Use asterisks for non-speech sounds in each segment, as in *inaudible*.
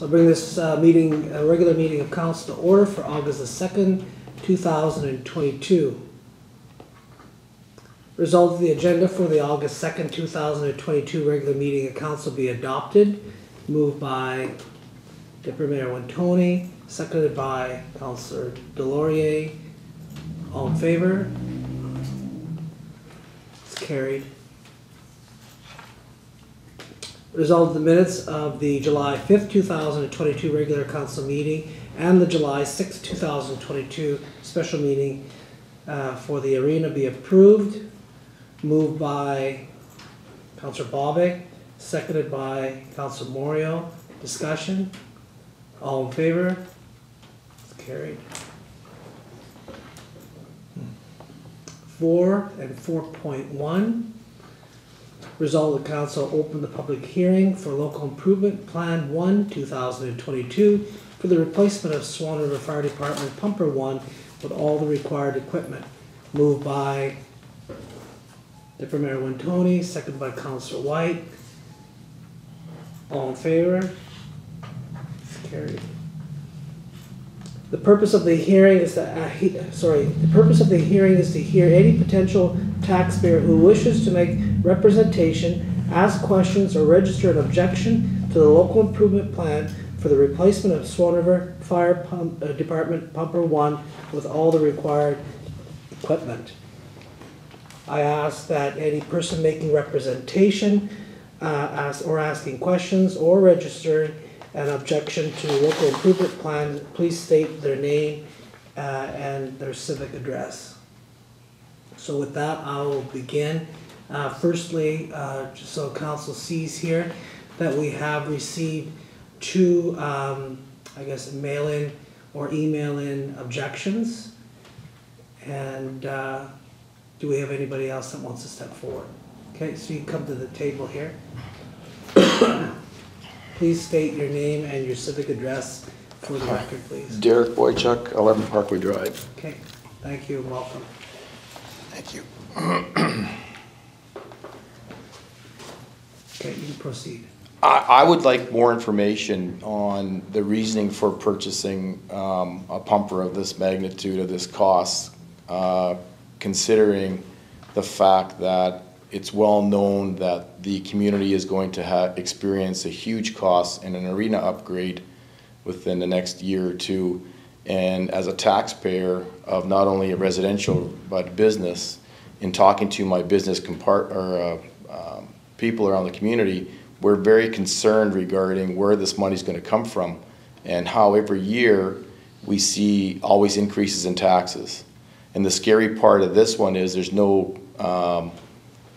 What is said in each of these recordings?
So I bring this uh, meeting, a regular meeting of council to order for August the second, two thousand and twenty-two. Result of the agenda for the August second, two thousand and twenty-two regular meeting of council be adopted. Moved by Deputy Mayor Wintoniw, seconded by Councilor Delaurier. All in favor? It's carried. Result the minutes of the July fifth, two thousand and twenty-two regular council meeting and the July sixth, two thousand and twenty-two special meeting uh, for the arena be approved. Moved by Councilor Bobick, seconded by Councilor Moriaux. Discussion? All in favor? It's carried. Four and four point one. Resolve the council open the public hearing for local improvement plan one, two thousand and twenty-two for the replacement of Swan River Fire Department pumper one with all the required equipment. Moved by Deputy Mayor Wintoniw, seconded by Councilor Whyte. All in favor? Carried. The purpose of the hearing is to, uh, he, sorry, the purpose of the hearing is to hear any potential taxpayer who wishes to make representation, ask questions, or register an objection to the local improvement plan for the replacement of Swan River Fire Pump, uh, Department Pumper One with all the required equipment. I ask that any person making representation, uh, ask, or asking questions, or registering an objection to local improvement plan, please state their name, uh, and their civic address. So with that, I will begin. Uh, firstly, uh, just so council sees here, that we have received two, um, I guess, mail-in or email-in objections. And, uh, do we have anybody else that wants to step forward? Okay, so you come to the table here. Please state your name and your civic address for the record, please. Derek Boychuk, 11 Parkway Drive. Okay, thank you and welcome. Thank you. *clears throat* Okay, you can proceed. I, I would like more information on the reasoning for purchasing um, a pumper of this magnitude, of this cost, uh, considering the fact that it's well-known that the community is going to have, experience a huge cost in an arena upgrade within the next year or two. And as a taxpayer of not only a residential but business, in talking to my business compart, or uh, um, people around the community, we're very concerned regarding where this money is gonna come from and how every year we see always increases in taxes. And the scary part of this one is there's no, um,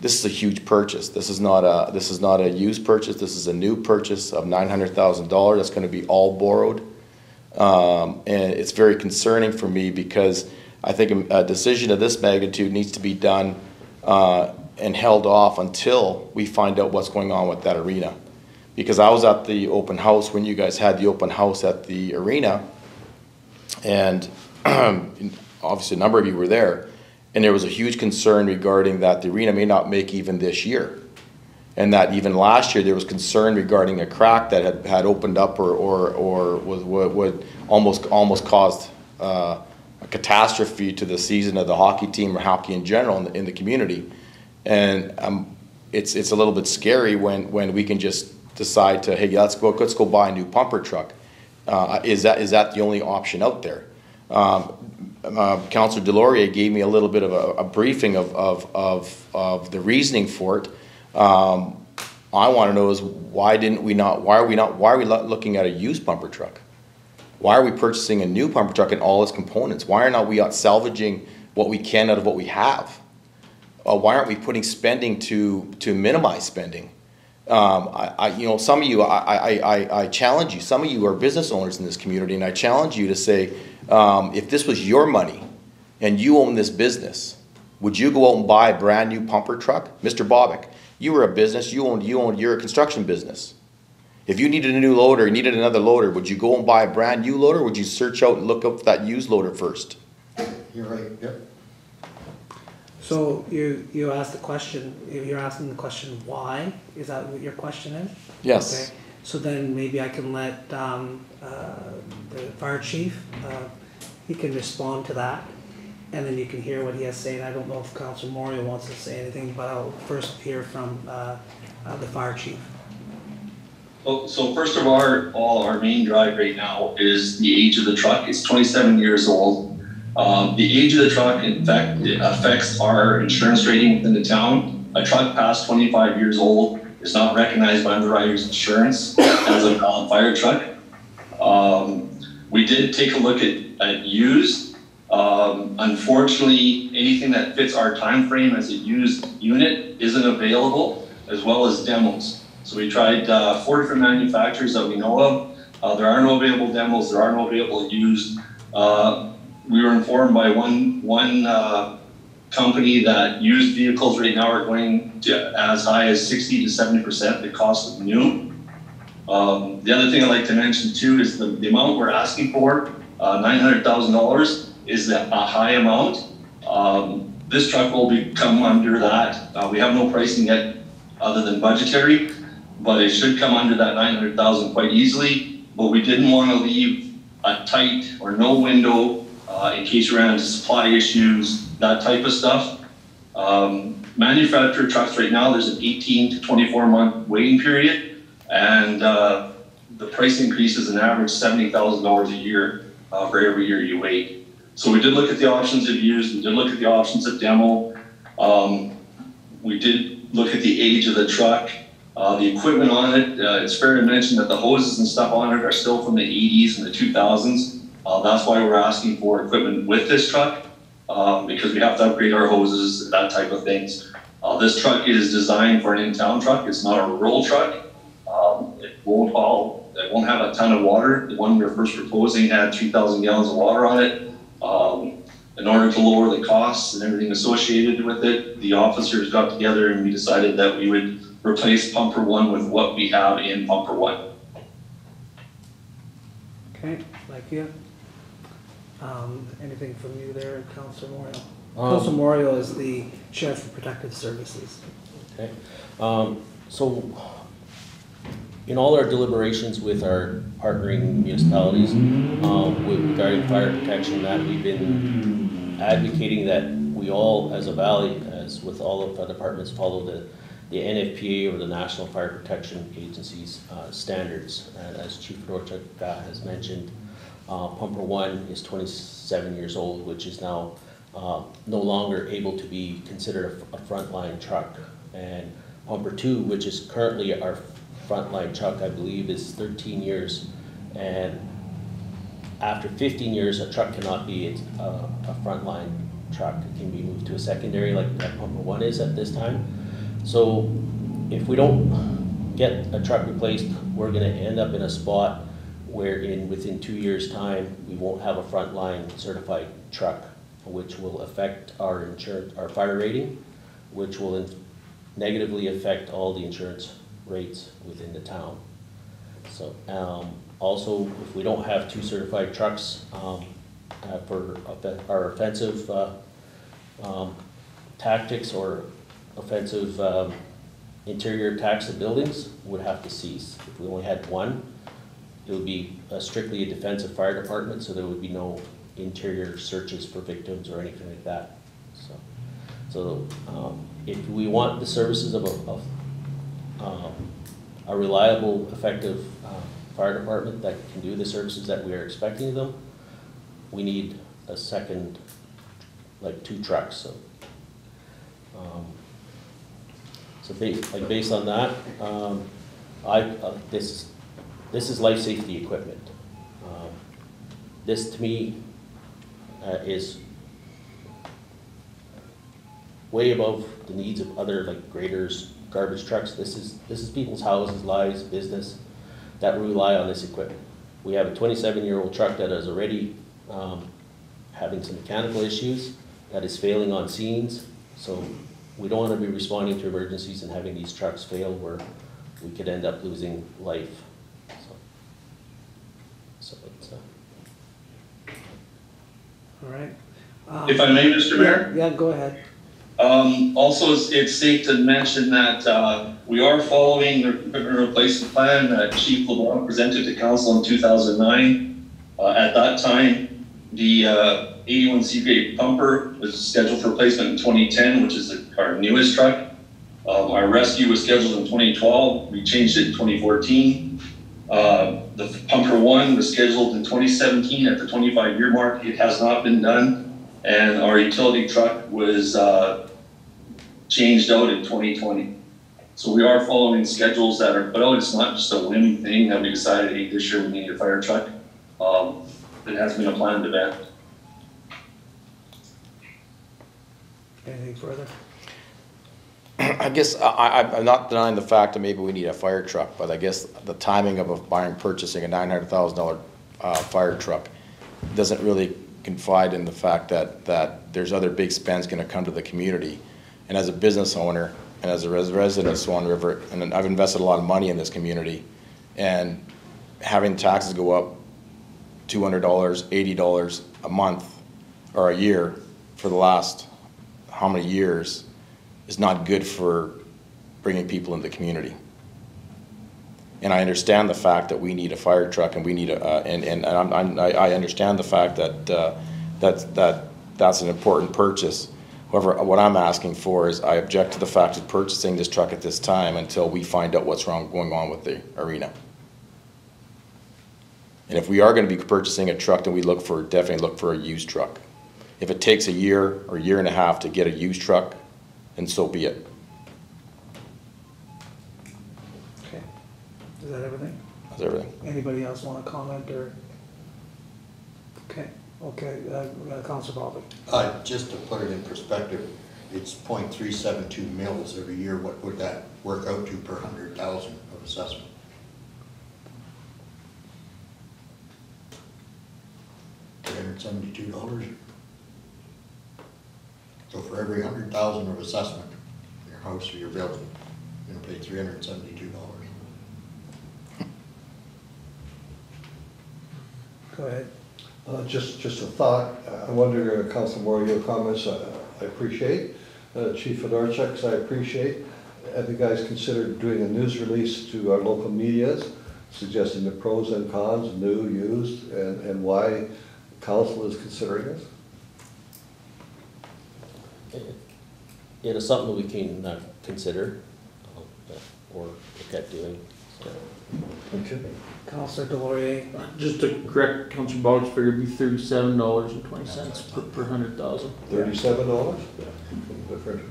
this is a huge purchase. This is not a, this is not a used purchase, this is a new purchase of nine hundred thousand dollars, that's gonna be all borrowed. Um, and it's very concerning for me because I think a, a decision of this magnitude needs to be done, uh, and held off until we find out what's going on with that arena. Because I was at the open house when you guys had the open house at the arena, and *clears throat* obviously a number of you were there, and there was a huge concern regarding that the arena may not make even this year. And that even last year, there was concern regarding a crack that had, had opened up or, or, or was, would, would almost, almost caused, uh, a catastrophe to the season of the hockey team or hockey in general in the, in the community. And, um, it's, it's a little bit scary when, when we can just decide to, hey, let's go, let's go buy a new pumper truck. Uh, is that, is that the only option out there? Um, uh, Councilor Delaurier gave me a little bit of a, a briefing of, of, of, of the reasoning for it. Um, I want to know is why didn't we not, why are we not, why are we lo- looking at a used pumper truck? Why are we purchasing a new pumper truck and all its components? Why are not we out salvaging what we can out of what we have? Uh, why aren't we putting spending to, to minimize spending? Um, I, I, you know, some of you, I, I, I, challenge you, some of you are business owners in this community, and I challenge you to say, um, if this was your money and you own this business, would you go out and buy a brand new pumper truck? Mr. Bobick, you were a business, you owned, you owned, you're a construction business. If you needed a new loader, you needed another loader, would you go and buy a brand new loader, would you search out and look up that used loader first? You're right, yep. So you, you asked the question, you're asking the question why, is that what your question is? Yes. Okay. So then maybe I can let, um, uh, the fire chief, uh, he can respond to that. And then you can hear what he has to say, and I don't know if Council Moriaux wants to say anything, but I'll first hear from, uh, uh, the fire chief. So, so first of all, all, our main drive right now is the age of the truck. It's twenty-seven years old. Um, the age of the truck, in fact, affects our insurance rating within the town. A truck past twenty-five years old is not recognized by underwriters insurance as a valid fire truck. Um, we did take a look at, at used. Um, unfortunately, anything that fits our time frame as a used unit isn't available, as well as demos. So we tried uh, four different manufacturers that we know of. Uh, there are no available demos. There are no available used. Uh, we were informed by one one uh, company that used vehicles right now are going to as high as sixty to seventy percent the cost of new. Um, the other thing I'd like to mention too is the, the amount we're asking for, uh, nine hundred thousand dollars, is a high amount. Um, this truck will become under that. Uh, we have no pricing yet other than budgetary but it should come under that nine hundred thousand quite easily. But we didn't want to leave a tight or no window uh, in case we ran into supply issues, that type of stuff. Um, manufactured trucks right now, there's an eighteen to twenty-four month waiting period, and uh, the price increase is an average seventy thousand dollars a year uh, for every year you wait. So we did look at the options of used, we did look at the options of demo. Um, we did look at the age of the truck. Uh, the equipment on it, uh, it's fair to mention that the hoses and stuff on it are still from the eighties and the two thousands. Uh, that's why we're asking for equipment with this truck, um, because we have to upgrade our hoses, that type of things. Uh, this truck is designed for an in-town truck, it's not a rural truck. Um, it won't all, it won't have a ton of water. The one we were first proposing had three thousand gallons of water on it. Um, in order to lower the costs and everything associated with it, the officers got together and we decided that we would replace pumper one with what we have in pumper one. Okay, like you. Um, anything from you there, Council Moriaux? Um, Council Moriaux is the Sheriff of Protective Services. Okay, um, so in all our deliberations with our partnering municipalities, um, with regarding fire protection, that we've been advocating that we all, as a valley, as with all of our departments, follow the, the NFPA or the National Fire Protection Agency's, uh, standards. And as Chief Dorchak uh, has mentioned, uh, pumper one is twenty-seven years old, which is now, uh, no longer able to be considered a, frontline truck. And pumper two, which is currently our frontline truck, I believe, is thirteen years. And after fifteen years, a truck cannot be a, a frontline truck. It can be moved to a secondary like pumper one is at this time. So if we don't get a truck replaced, we're gonna end up in a spot where in, within two years' time, we won't have a frontline certified truck, which will affect our insurance, our fire rating, which will negatively affect all the insurance rates within the town. So, um, also, if we don't have two certified trucks, um, uh, for our offensive, uh, um, tactics or offensive, um, interior attacks to buildings would have to cease. If we only had one, it would be uh, strictly a defensive fire department, so there would be no interior searches for victims or anything like that. So, so, um, if we want the services of a, of, um, a reliable, effective, uh, fire department that can do the services that we are expecting of them, we need a second, like two trucks, so. um, So ba- like based on that, um, I, uh, this, this is life safety equipment. Um, This to me, uh, is way above the needs of other like graders, garbage trucks. This is, this is people's houses, lives, business that rely on this equipment. We have a twenty-seven-year-old truck that is already, um, having some mechanical issues, that is failing on scenes. So we don't wanna be responding to emergencies and having these trucks fail where we could end up losing life. So it's, uh, All right? Um, If I may, Mr. Mayor? Yeah, yeah, go ahead. Um, also, it's, it's safe to mention that, uh, we are following the equipment replacement plan that Chief LeBlanc presented to council in two thousand nine. Uh, at that time, the, uh, eighty-one CPA pumper was scheduled for replacement in twenty ten, which is our newest truck. Um, our rescue was scheduled in twenty twelve, we changed it in twenty fourteen. Uh, the pumper one was scheduled in twenty seventeen at the twenty-five year mark, it has not been done. And our utility truck was, uh, changed out in twenty twenty. So we are following schedules that are, but it's not just a whim thing that we decided, hey, this year we need a fire truck. Um, it has been a planned event. Anything further? I guess, I, I'm not denying the fact that maybe we need a fire truck, but I guess the timing of a buying, purchasing a nine hundred thousand dollar, uh, fire truck doesn't really confide in the fact that, that there's other big spends gonna come to the community. And as a business owner, and as a res- resident of Swan River, and I've invested a lot of money in this community, and having taxes go up two hundred dollars, eighty dollars a month or a year for the last how many years is not good for bringing people into the community. And I understand the fact that we need a fire truck and we need a, uh, and, and and I'm, I'm, I, understand the fact that, uh, that, that, that's an important purchase. However, what I'm asking for is I object to the fact of purchasing this truck at this time until we find out what's wrong, going on with the arena. And if we are gonna be purchasing a truck, then we look for, definitely look for a used truck. If it takes a year or a year and a half to get a used truck, then so be it. Okay. Is that everything? That's everything. Anybody else want to comment or? Okay, okay, uh, Counselor Baldwin. Uh, just to put it in perspective, it's 0.372 mils every year, what would that work out to per hundred thousand of assessment? Three hundred seventy-two dollars? So for every hundred thousand of assessment, your house or your building, you're gonna pay three hundred seventy-two dollars. Go ahead. Uh, Just, just a thought, I wonder, uh, Council Moore, your comments, uh, I appreciate. Uh, Chief Fedorchuk's, I appreciate. Have you guys considered doing a news release to our local medias, suggesting the pros and cons, new, used, and, and why council is considering this? It is something that we can uh, consider um, or look at doing. so. Okay. Counselor Delaurier. Just to correct Councilor Boggs' figure, it'd be thirty-seven dollars and twenty cents per, per hundred thousand. Thirty-seven dollars? Different.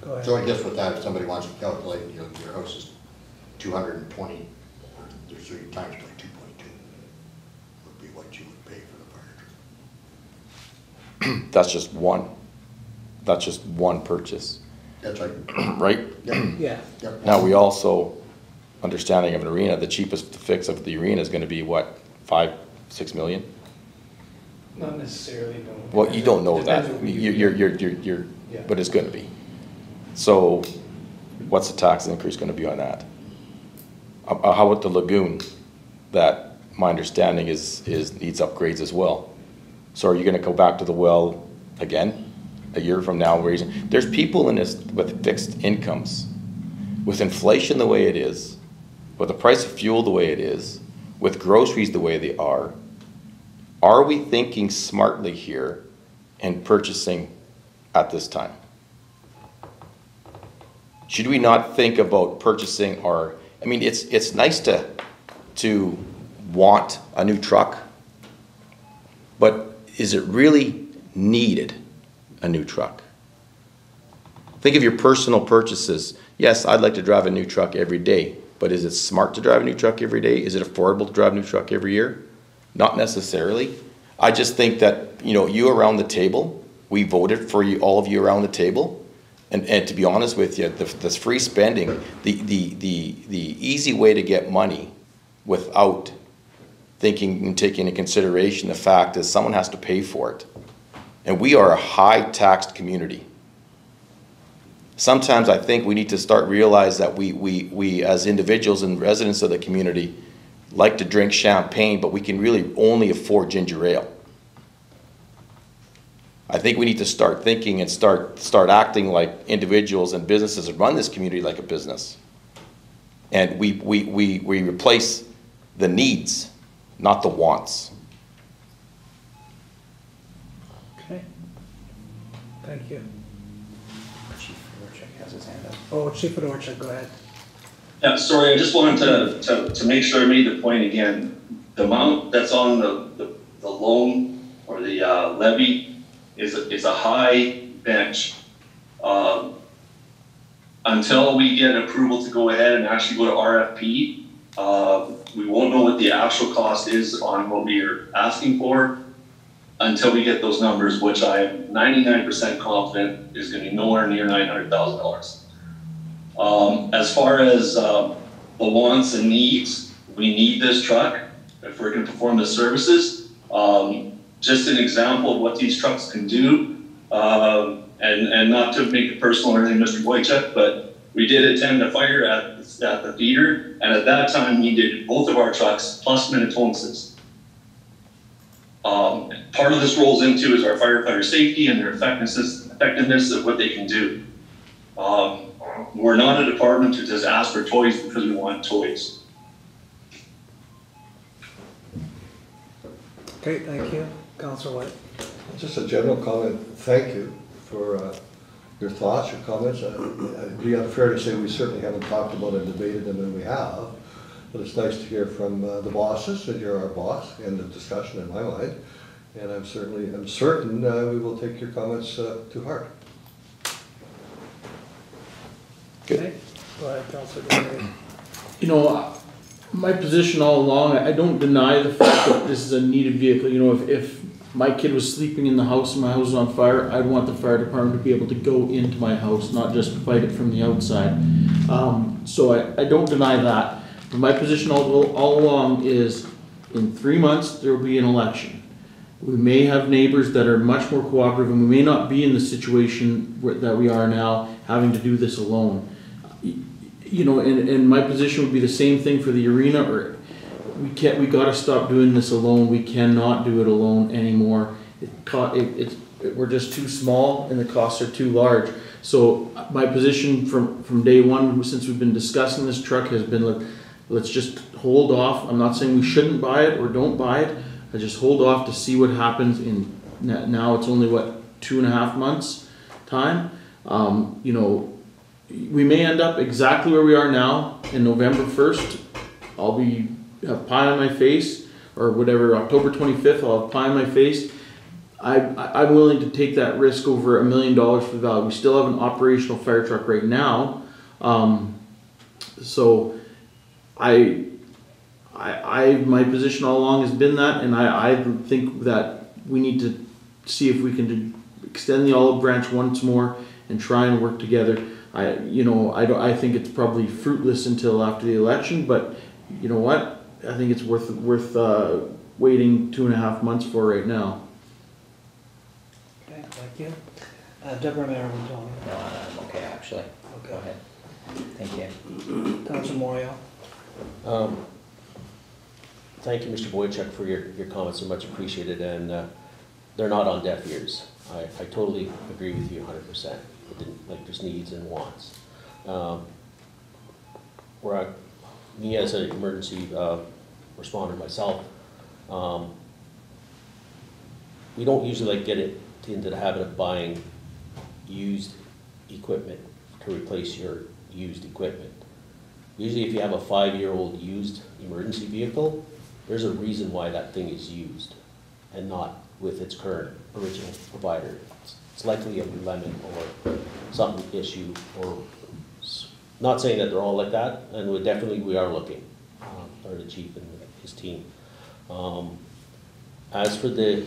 Go So I guess with that, if somebody wants to calculate, you know, your house is two hundred and twenty, there's three times by two point two, would be what you would pay for the fire truck. *clears throat* That's just one. That's just one purchase, That's right. *clears throat* right? Yep, *clears throat* Yeah, yep. Now, we also, understanding of an arena, the cheapest fix of the arena is gonna be what, five, six million? Not necessarily, no. Well, you don't know that, Depends what we do. you're, you're, you're, you're, you're, Yeah. but it's gonna be. So, what's the tax increase gonna be on that? Uh, uh, how about the lagoon, that, my understanding is, is, needs upgrades as well? So are you gonna go back to the well again, a year from now, there's people in this with fixed incomes, with inflation the way it is, with the price of fuel the way it is, with groceries the way they are, are we thinking smartly here and purchasing at this time? Should we not think about purchasing our, I mean, it's, it's nice to, to want a new truck, but is it really needed, a new truck? Think of your personal purchases. Yes, I'd like to drive a new truck every day, but is it smart to drive a new truck every day? Is it affordable to drive a new truck every year? Not necessarily. I just think that, you know, you around the table, we voted for you, all of you around the table. And, and to be honest with you, the, this free spending, the, the, the, the easy way to get money without thinking and taking into consideration the fact is someone has to pay for it. And we are a high taxed community. Sometimes I think we need to start realize that we, we, we as individuals and residents of the community like to drink champagne, but we can really only afford ginger ale. I think we need to start thinking and start, start acting like individuals and businesses and run this community like a business. And we, we, we, we replace the needs, not the wants. Okay. Thank you. Chief Rorschach has his hand up. Oh, Chief Fedorchuk, go ahead. Yeah, sorry, I just wanted to, to, to make sure I made the point again. The amount that's on the, the, the loan or the, uh, levy is, a- is a high bench. Um, until we get approval to go ahead and actually go to RFP, uh, we won't know what the actual cost is on what we are asking for until we get those numbers, which I am ninety-nine percent confident is gonna be nowhere near nine hundred thousand dollars. Um, as far as, um, the wants and needs, we need this truck if we're gonna perform the services. Um, just an example of what these trucks can do, um, and, and not to make it personal or anything, Mr. Boychuk, but we did attend a fire at, at the theater, and at that time, we did both of our trucks plus Minitonas's. Um, part of this rolls into is our firefighter safety and their effectiveness, effectiveness of what they can do. Um, we're not a department to just ask for toys because we want toys. Okay, thank you. Counselor Whyte. Just a general comment, thank you for uh, your thoughts, your comments. Uh, It'd be unfair to say we certainly haven't talked about and debated them, and we have. But it's nice to hear from uh, the bosses, and you're our boss, in the discussion in my mind. And I'm certainly, I'm certain uh, we will take your comments uh, to heart. Good. Okay, Go ahead, Counselor You know, uh, my position all along, I I don't deny the fact that this is a needed vehicle, you know, if, if my kid was sleeping in the house and my house was on fire, I'd want the fire department to be able to go into my house, not just fight it from the outside. Um, so I, I don't deny that, but my position all, all along is, in three months, there will be an election. We may have neighbors that are much more cooperative, and we may not be in the situation where, that we are now, having to do this alone you know, and, and my position would be the same thing for the arena, or we can't, we gotta stop doing this alone, we cannot do it alone anymore. It it, it's, it- we're just too small and the costs are too large. So my position from, from day one, since we've been discussing this truck, has been, let, let's just hold off. I'm not saying we shouldn't buy it or don't buy it, I just hold off to see what happens in, now it's only what, two and a half months time? Um, you know, we may end up exactly where we are now in November first. I'll be have pie on my face, or whatever. October twenty fifth, I'll have pie on my face. I, I'm willing to take that risk over a million dollars for the value. We still have an operational fire truck right now, um, so I. I, I my position all along has been that, and I, I think that we need to see if we can extend the olive branch once more and try and work together. I, you know, I don't, I think it's probably fruitless until after the election, but you know what? I think it's worth, worth, uh, waiting two and a half months for right now. Okay, thank you. Uh, Deborah Merriman, Tony. No, I'm okay, actually. Go Okay. ahead. Thank you. Counselor Moriaux. Um, Thank you, Mr. Boychuk, for your, your comments, they're much appreciated, and uh, they're not on deaf ears. I, I totally agree with you hundred percent, like there's needs and wants. Um, Where I, me as an emergency uh, responder myself, um, we don't usually like get it into the habit of buying used equipment to replace your used equipment. Usually if you have a five-year-old used emergency vehicle, there's a reason why that thing is used and not with its current original provider. It's- It's likely a lemon or some issue or, not saying that they're all like that, and we definitely, we are looking, um, the chief and his team. Um, As for the,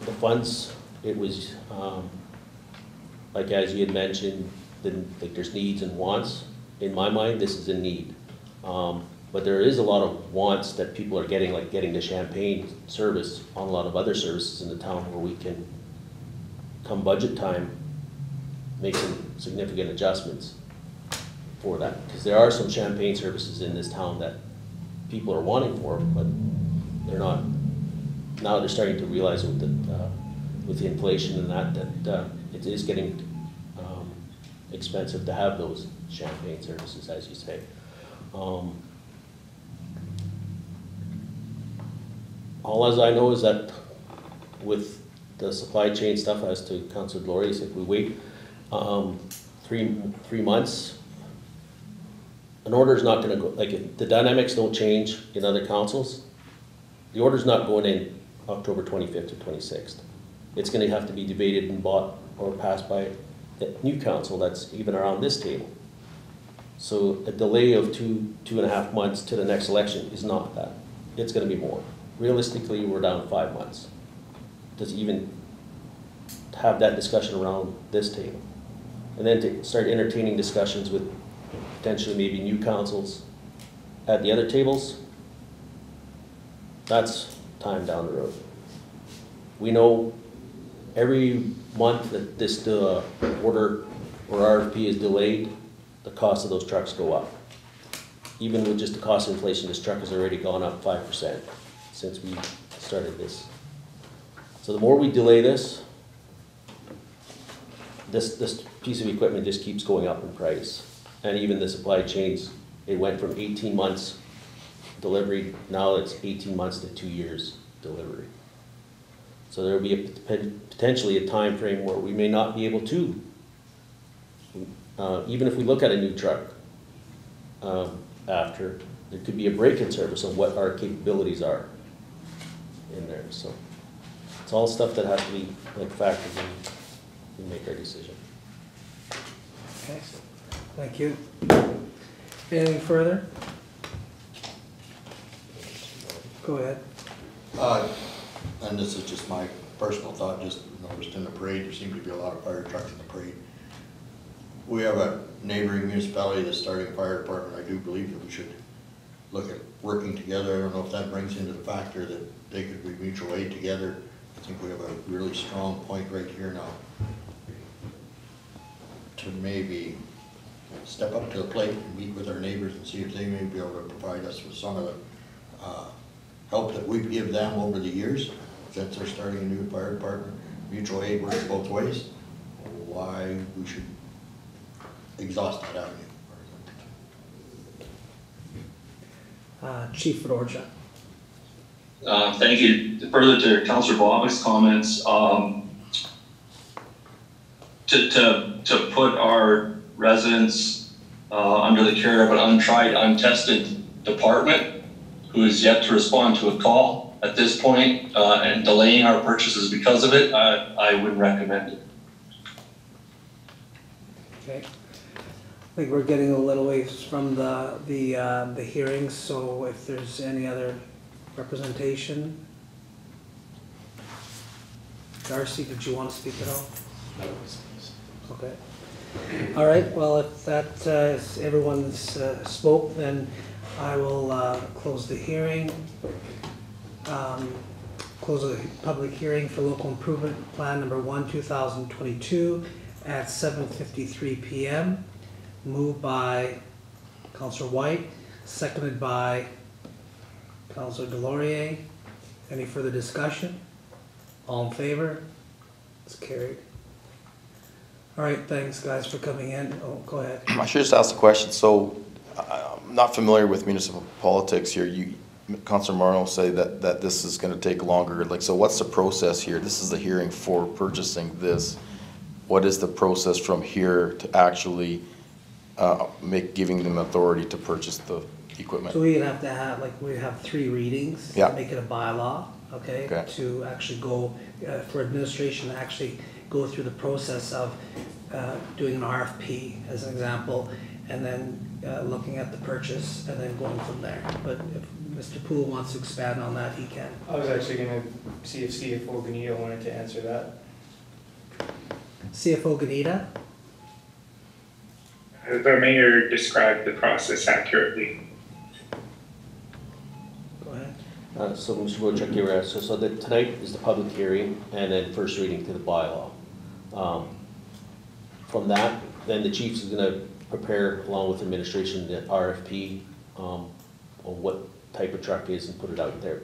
the funds, it was, um, like as you had mentioned, then, like there's needs and wants. In my mind, this is a need. Um, but there is a lot of wants that people are getting, like getting the Champagne service on a lot of other services in the town where we can, come budget time, make some significant adjustments for that. Because there are some Champagne services in this town that people are wanting for, but they're not, now they're starting to realize with the, uh, with the inflation and that, that, uh, it is getting, um, expensive to have those champagne services, as you say. Um, All as I know is that with the supply chain stuff, as to Councilor Glorious, if we wait, um, three, three months, an order's not gonna go, like, if the dynamics don't change in other councils. The order's not going in October twenty-fifth or twenty-sixth. It's gonna have to be debated and bought or passed by the new council that's even around this table. So a delay of two, two and a half months to the next election is not that. It's gonna be more. Realistically, we're down five months. Does even have that discussion around this table. And then to start entertaining discussions with potentially maybe new councils at the other tables, that's time down the road. We know every month that this, uh, order or RFP is delayed, the cost of those trucks go up. Even with just the cost of inflation, this truck has already gone up five percent since we started this. So the more we delay this, this, this piece of equipment just keeps going up in price. And even the supply chains, it went from eighteen months delivery, now it's eighteen months to two years delivery. So there'll be a, potentially a time frame where we may not be able to. Uh, even if we look at a new truck, um, after, there could be a break-in service on what our capabilities are in there, so. It's all stuff that has to be like factored in, to make our decision. Okay, thank you. Anything further? Go ahead. Uh, and this is just my personal thought, just noticed in the parade, there seem to be a lot of fire trucks in the parade. We have a neighboring municipality that's starting a fire department, I do believe that we should look at working together, I don't know if that brings into the factor that they could be mutual aid together. I think we have a really strong point right here now. To maybe step up to the plate and meet with our neighbors and see if they may be able to provide us with some of the, uh, help that we've given them over the years, since they're starting a new fire department. Mutual aid works both ways, why we should exhaust that avenue. Uh, Chief Fedorchuk. Uh, Thank you. Further to Councillor Bobick's comments, um, to, to, to put our residents uh, under the care of an untried, untested department who is yet to respond to a call at this point, uh, and delaying our purchases because of it, I, I wouldn't recommend it. Okay. I think we're getting a little ways from the, the, uh, the hearings, so if there's any other representation. Darcy, did you want to speak at all? No. Okay. All right, well, if that, uh, is- everyone's uh, spoke, then I will uh, close the hearing. Um, Close the public hearing for local improvement plan number one, two thousand twenty-two at seven fifty-three PM. Moved by Counselor Whyte, seconded by Counselor Delaurier. Any further discussion? All in favor? It's carried. All right, thanks, guys, for coming in. Oh, go ahead. I should just ask a question. So I'm not familiar with municipal politics here. You, Councilor Marno say that, that this is gonna take longer. Like, so what's the process here? This is the hearing for purchasing this. What is the process from here to actually, uh, make, giving them authority to purchase the equipment? So we'd have to have, like, we have three readings. to Make it a bylaw, okay? Okay. To actually go, uh, for administration, to actually go through the process of uh, doing an RFP, as an example, and then uh, looking at the purchase, and then going from there. But if Mr. Poole wants to expand on that, he can. I was actually gonna see if CFO Benito wanted to answer that. CFO Gnida? The mayor described the process accurately. Uh, so, Mr. Wojcik, you're, uh, so, so that tonight is the public hearing and then first reading to the bylaw. Um, From that, then the chief is gonna prepare along with administration the RFP, um, on what type of truck is and put it out there.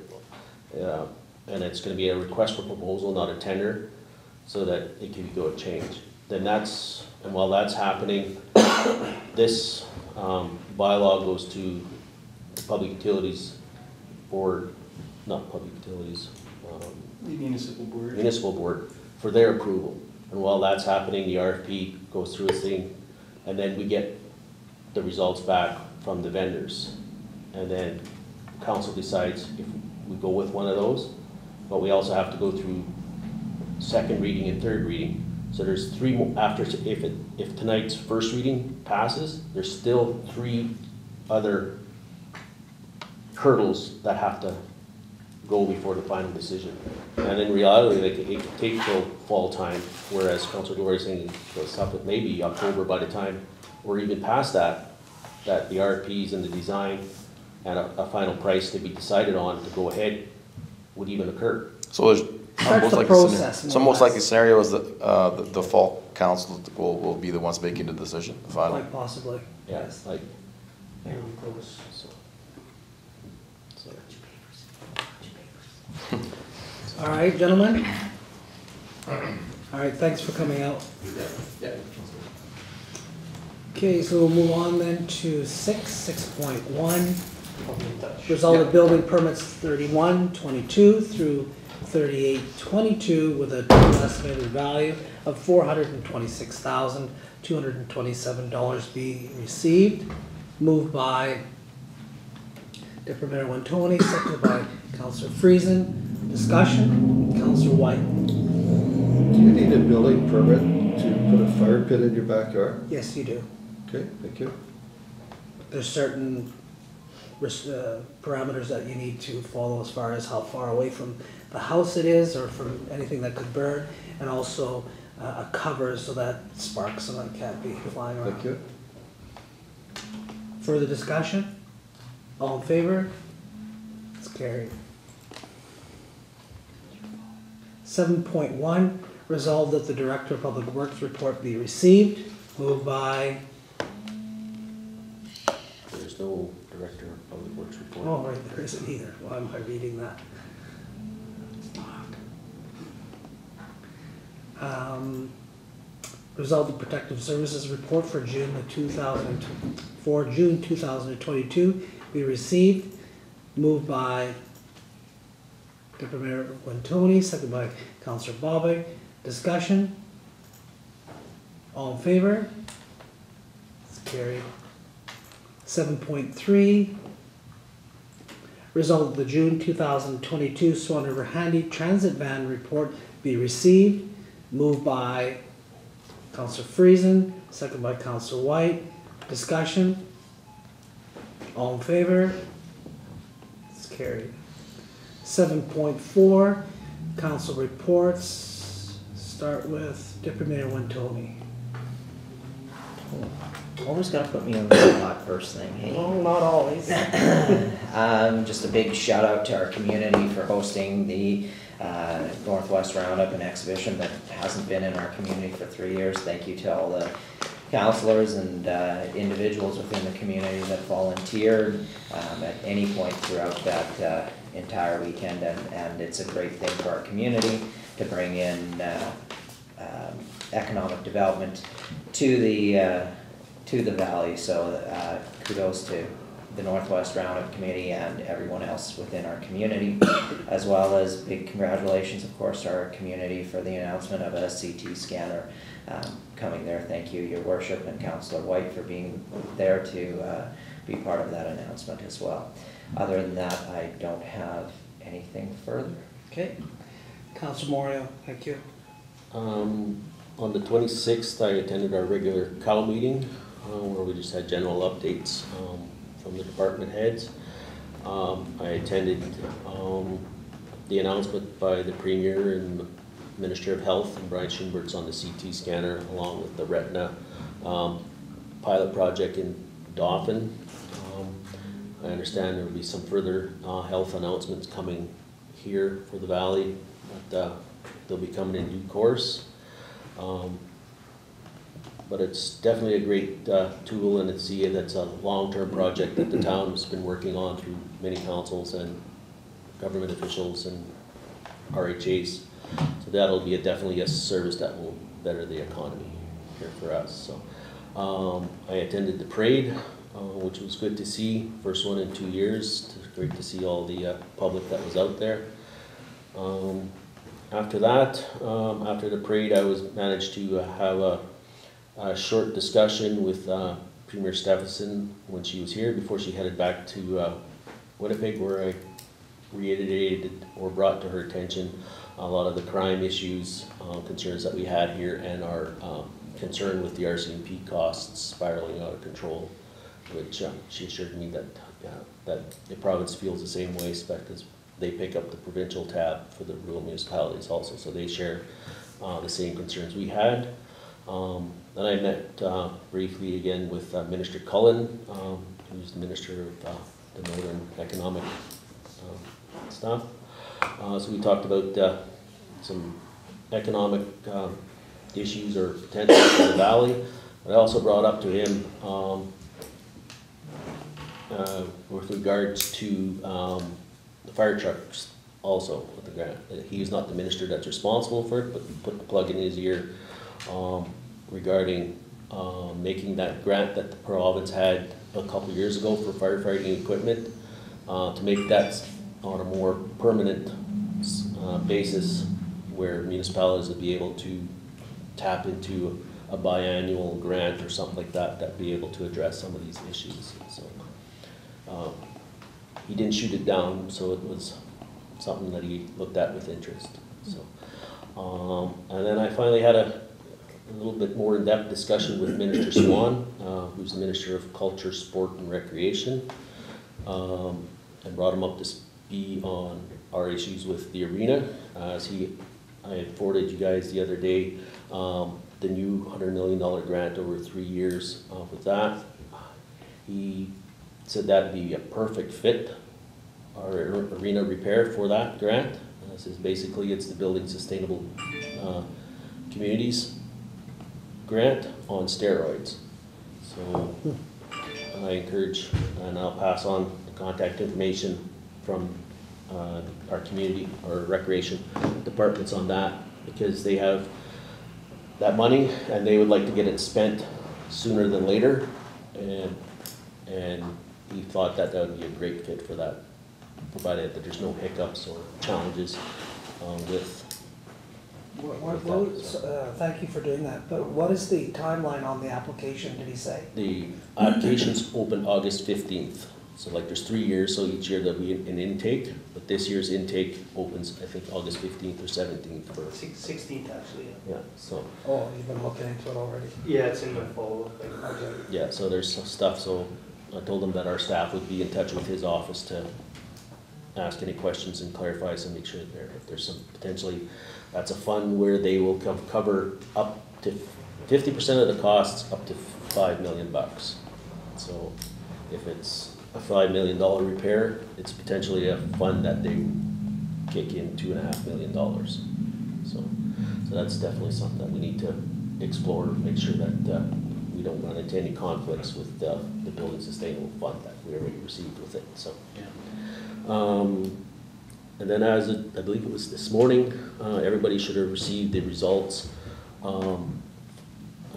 Uh, And it's gonna be a request for proposal, not a tender. so that it can go a change. Then that's, and while that's happening, this um, bylaw goes to the Public Utilities Board, not Public Utilities, um, The municipal board. municipal board for their approval. And while that's happening, the RFP goes through its thing, and then we get the results back from the vendors. And then council decides if we go with one of those, but we also have to go through second reading and third reading. So there's three more, after, if it, if tonight's first reading passes, there's still three other hurdles that have to go before the final decision. And in reality, they could, it could take till fall time, whereas Councilor Gloria is saying it's up at maybe October by the time, or even past that, that the RFPs and the design and a, a final price to be decided on to go ahead would even occur. So there's Starts almost the like, a scenario- process, it's more or almost like less. the scenario is that, uh, the, the fall council will, will be the ones making the decision, the final. Quite possibly, Yeah, yes. like, Very close. so. so. All right, gentlemen? *clears throat* All right, thanks for coming out. Okay, so we'll move on then to six, six point one. Result of building permits thirty-one, twenty-two through thirty-eight, twenty-two with a total estimated value of four hundred and twenty-six thousand, two hundred and twenty-seven dollars be received. Moved by Deputy Mayor Wintoniw, seconded by Councilor Friesen. Discussion, Councilor Whyte. Do you need a building permit to put a fire pit in your backyard? Yes, you do. Okay, thank you. There's certain uh, parameters that you need to follow as far as how far away from the house it is or from anything that could burn, and also uh, a cover so that sparks and that can't be flying around. Thank you. Further discussion? All in favor? It's carried. Seven point one, resolve that the Director of Public Works report be received. Moved by, There's no Director of Public Works report. oh, right, there isn't either. Why am I reading that? Um, Resolve the Protective Services report for June of two thousand, for June two thousand and twenty-two be received. Moved by Deputy Mayor Wintoniw, second by Councilor Bobick. Discussion? All in favor? It's carried. Seven point three. Result of the June two thousand twenty-two Swan River Handy Transit Van report be received. Moved by Counselor Friesen, second by Counselor Whyte. Discussion? All in favor? It's carried. Seven point four, council reports. Start with Deputy Mayor Wintoniw. Always gotta put me on the spot first thing, hey? Oh, not always. *coughs* Um, just a big shout out to our community for hosting the uh, Northwest Roundup and exhibition that hasn't been in our community for three years. Thank you to all the counselors and uh, individuals within the community that volunteered um, at any point throughout that uh, entire weekend. And, and it's a great thing for our community to bring in uh, um, economic development to the, uh, to the valley. So uh, kudos to the Northwest Roundup Committee and everyone else within our community, *coughs* as well as big congratulations, of course, to our community for the announcement of a CT scanner um, coming there. Thank you, your worship, and Councillor Whyte for being there to uh, be part of that announcement as well. Other than that, I don't have anything further. Okay. Council Moriaux, thank you. Um, on the twenty-sixth, I attended our regular COW meeting, uh, where we just had general updates, um, from the department heads. Um, I attended, um, the announcement by the Premier and the Minister of Health and Brian Schoonbaert's on the CT scanner, along with the retina, um, pilot project in Dauphin. Um, I understand there will be some further, uh, health announcements coming here for the valley, but, uh, they'll be coming in due course. Um, But it's definitely a great uh, tool and it's, a, that's a long-term project that the town's been working on through many councils and government officials and RHAs. So that'll be a- definitely a service that will better the economy here for us, so. Um, I attended the parade, uh, which was good to see, first one in two years, great to see all the, uh, public that was out there. Um, after that, um, after the parade, I was, managed to uh, have a, a short discussion with, uh, Premier Stefanson when she was here, before she headed back to, uh, Winnipeg, where I reiterated or brought to her attention a lot of the crime issues, uh, concerns that we had here, and our, um, concern with the RCMP costs spiraling out of control, which, uh, she assured me that, uh, that the province feels the same way, because they pick up the provincial tab for the rural municipalities also, so they share, uh, the same concerns we had. Um, then I met, uh, briefly again with Minister Cullen, um, who's the Minister of, the Northern Economic, um, stuff. Uh, so we talked about, uh, some economic, um, issues or potential for the valley. But I also brought up to him, um, uh, with regards to, um, the fire trucks also with the grant. Uh, He is not the minister that's responsible for it, but put the plug in his ear, um, regarding, um, making that grant that the province had a couple years ago for firefighting equipment, uh, to make that on a more permanent, uh, basis where municipalities would be able to tap into a biannual grant or something like that, that'd be able to address some of these issues, so. um, He didn't shoot it down, so it was something that he looked at with interest, so. Um, and then I finally had a, a little bit more in-depth discussion with Minister *coughs* Swan, uh, who's the Minister of Culture, Sport and Recreation. Um, and brought him up to speed on our issues with the arena, as he, I had forwarded you guys the other day, um, the new hundred million dollar grant over three years, uh, with that. He said that'd be a perfect fit, our arena repair for that grant. Uh, says basically it's the Building Sustainable, uh, Communities grant on steroids. So I encourage, and I'll pass on the contact information from uh, our community or recreation departments on that, because they have that money and they would like to get it spent sooner than later. And, and he thought that that would be a great fit for that, provided that there's no hiccups or challenges uh, with What, what, what was- uh, thank you for doing that, but what is the timeline on the application, did he say? The applications open August fifteenth, so like there's three years, so each year there'll be an intake, but this year's intake opens, I think, August fifteenth or seventeenth for, Sixteenth, actually, yeah. yeah, so, Oh, you've been looking into it already? Yeah, it's in the fall, like, Okay. yeah, so there's some stuff, so I told him that our staff would be in touch with his office to ask any questions and clarify some, make sure there, if there's some potentially, that's a fund where they will co- cover up to fifty percent of the costs, up to five million bucks. So if it's a five million dollar repair, it's potentially a fund that they kick in two and a half million dollars. So, so that's definitely something that we need to explore, make sure that, uh, we don't run into any conflicts with, uh, the building sustainable fund that we already received with it, so. Um, and then as, it- I believe it was this morning, uh, everybody should have received the results, um,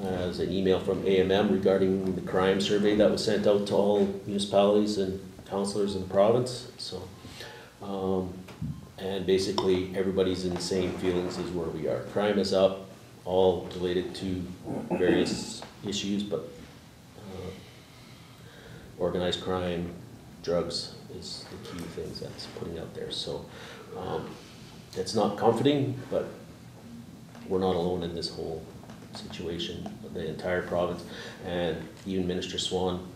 as an email from AMM regarding the crime survey that was sent out to all municipalities and councilors in the province, so. Um, and basically, everybody's in the same feelings as where we are. Crime is up, all related to various issues, but, uh, organized crime, drugs is the key things that's putting out there, so, um, it's not comforting, but we're not alone in this whole situation, the entire province, and even Minister Swan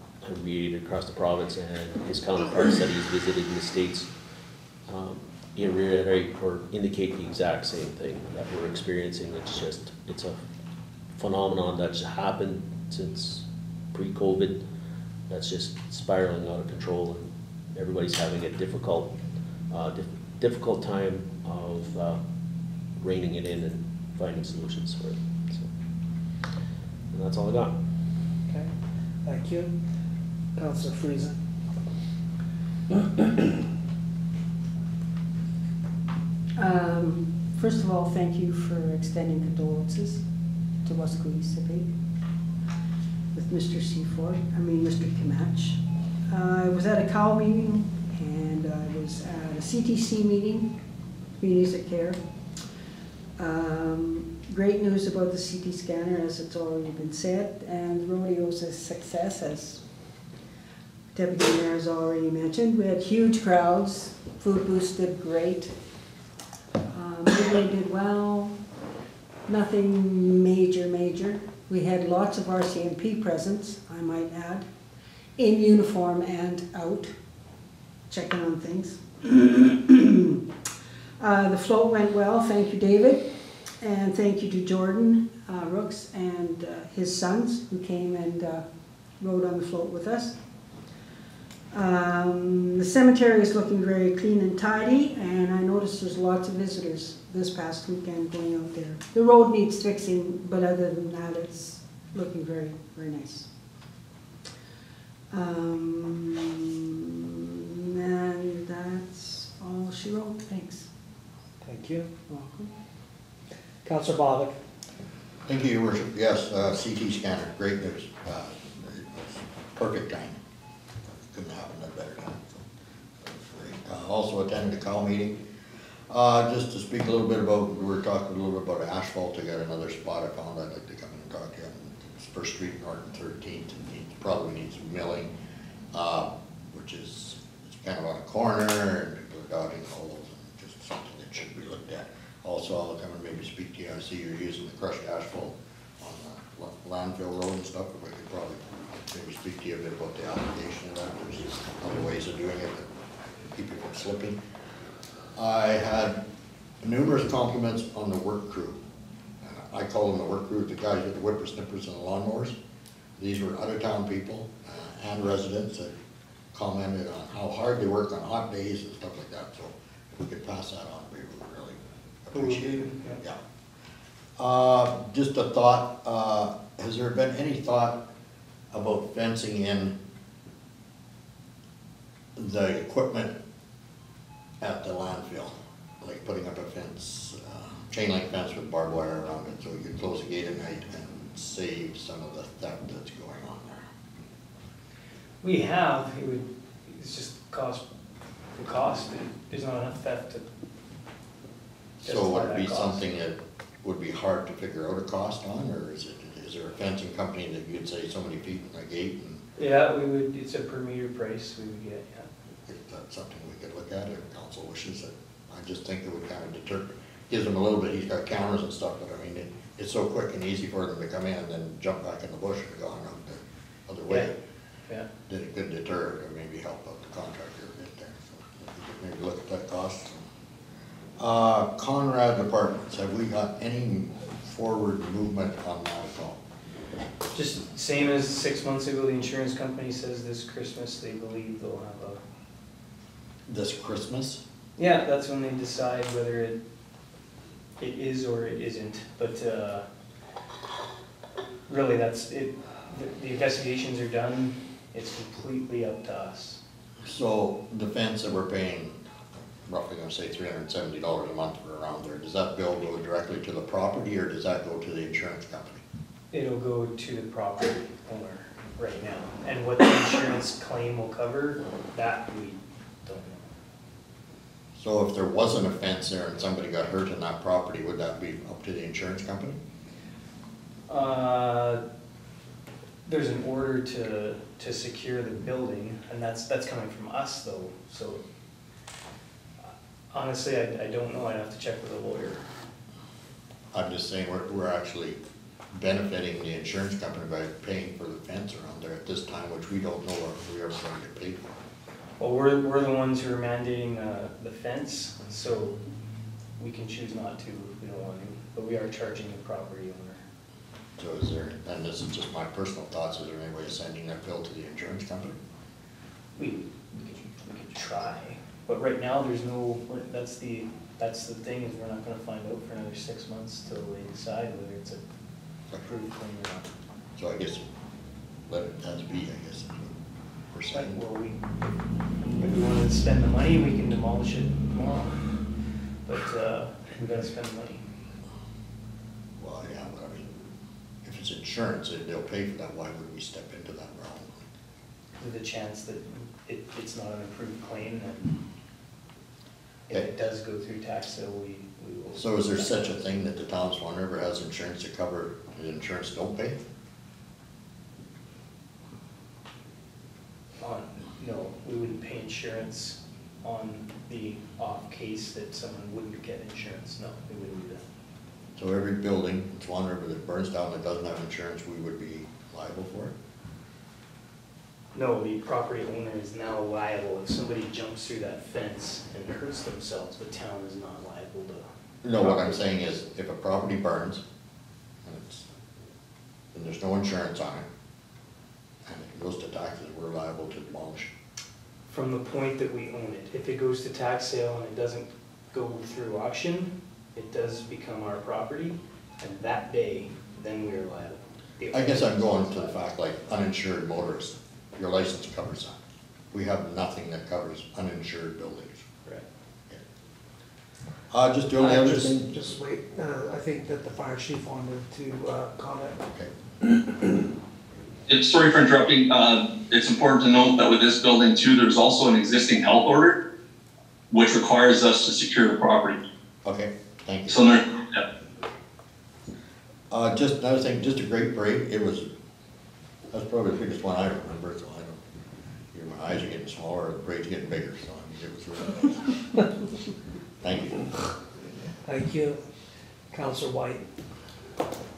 reiterated across the province and his counterparts that he's visited in the States, um, reiterate or indicate the exact same thing that we're experiencing, it's just, it's a phenomenon that's happened since pre-COVID, that's just spiraling out of control, and everybody's having a difficult, uh, dif- difficult time of, uh, reining it in and finding solutions for it. And that's all I got. Okay, thank you. Counselor Friesen? Um, First of all, thank you for extending condolences to Wuskwi Sipihk with Mr. Seaford, I mean, Mr. Kimach. Uh, I was at a cow meeting and I was at a CTC meeting, Communities that Care. Um, Great news about the CT scanner, as it's already been said, and rodeo's a success, as Deputy Mayor has already mentioned. We had huge crowds, food booths did great. Um, did well, nothing major, major. We had lots of RCMP presence, I might add, in uniform and out, checking on things. *clears throat* Uh, the float went well, thank you, David, and thank you to Jordan uh, Rooks and uh, his sons who came and uh, rode on the float with us. Um, the cemetery is looking very clean and tidy, and I noticed there's lots of visitors this past weekend going out there. The road needs fixing, but other than that, it's looking very, very nice. Um, and that's all she wrote, thanks. Thank you. Welcome. Counselor Bobick. Thank you, your worship. Yes, uh, CT scanner, great news. Uh, Perfect time. Couldn't happen at a better time. so that. Uh, Also attended a cow meeting. Uh, Just to speak a little bit about, we were talking a little bit about asphalt. I got another spot I found I'd like to come in and talk to you. It's First Street, North and Thirteenth, and needs, probably needs milling, uh, which is, it's kind of on a corner and people are dodging holes and just something that should be looked at. Also, I'll come and maybe speak to you, I see you're using the crushed asphalt on the la- landfill road and stuff, if I could probably maybe speak to you a bit about the application of that, there's other ways of doing it that keep you from slipping. I had numerous compliments on the work crew. I call them the work crew, the guys with the whippersnippers and the lawnmowers. These were out-of-town people uh, and residents that commented on how hard they work on hot days and stuff like that, so if we could pass that on, we appreciate it. Yeah. Uh, just a thought, uh, has there been any thought about fencing in the equipment at the landfill? Like putting up a fence, uh, chain link fence with barbed wire around it, so you could close the gate at night and save some of the theft that's going on there? We have, it would, it's just cost, the cost, there's not enough theft to. So would it be that cost. something that would be hard to figure out a cost on, or is it, is there a fencing company that you'd say so many feet in the gate and Yeah, we would, it's a per meter price we would get, yeah. if that's something we could look at, if council wishes it? I just think it would kind of deter, gives them a little bit, he's got cameras and stuff, but I mean, it, it's so quick and easy for them to come in and then jump back in the bush and go on out the other way. Yeah. That it could deter or maybe help out the contractor a bit there, so could maybe look at that cost. Uh, Conrad Apartments, have we got any forward movement on that at all? Just same as six months ago, the insurance company says this Christmas they believe they'll have a, This Christmas? yeah, that's when they decide whether it, it is or it isn't, but, uh, really, that's, it, the- the investigations are done, it's completely up to us. So the fence that we're paying, roughly gonna say three hundred and seventy dollars a month for around there, does that bill go directly to the property or does that go to the insurance company? It'll go to the property owner right now, and what the insurance claim will cover, that we don't know. So if there wasn't a fence there and somebody got hurt in that property, would that be up to the insurance company? Uh, There's an order to, to secure the building, and that's, that's coming from us though, so honestly, I, I don't know, I'd have to check with a lawyer. I'm just saying, we're, we're actually benefiting the insurance company by paying for the fence around there at this time, which we don't know if we ever gonna get paid for. Well, we're, we're the ones who are mandating uh, the fence, so we can choose not to if we don't want to, but we are charging the property owner. So is there, and this is just my personal thoughts, is there any way of sending that bill to the insurance company? We, we could, we could try, but right now, there's no, that's the, that's the thing, is we're not gonna find out for another six months till they decide whether it's a approved claim or not. So I guess, let it as be, I guess, is what we're Like, saying. well, we, if we wanna spend the money, we can demolish it tomorrow. But, uh, we gotta spend the money. Well, yeah, but I mean, if it's insurance, they- they'll pay for that, why would we step into that realm? With the chance that it, it's not an approved claim, then if it does go through tax sale, we, we will. So is there such a thing that the town of Swan River has insurance to cover, the insurance don't pay? On, no, we wouldn't pay insurance on the off case that someone wouldn't get insurance, no, we wouldn't do that. So every building in Swan River that burns down that doesn't have insurance, we would be liable for it? No, the property owner is now liable if somebody jumps through that fence and hurts themselves, the town is not liable to. No, what I'm saying is, if a property burns, and it's, and there's no insurance on it, and it goes to taxes, we're liable to demolish. From the point that we own it, if it goes to tax sale and it doesn't go through auction, it does become our property, and that day, then we are liable. I guess I'm going to the fact like uninsured motorists, your license covers that. We have nothing that covers uninsured buildings. Right. Uh, just the only other, Just, just wait, uh, I think that the fire chief wanted to, uh, comment. okay, *clears throat* Yeah, Sorry for interrupting. Uh, It's important to note that with this building too, there's also an existing health order, which requires us to secure the property. okay, thank you. So there, yeah. Uh, just another thing, just a great parade, it was, that's probably the biggest one I remember, so I don't, you know, my eyes are getting smaller, the parade's getting bigger, so I mean, it was really. *laughs* Thank you. Thank you. Counselor Whyte.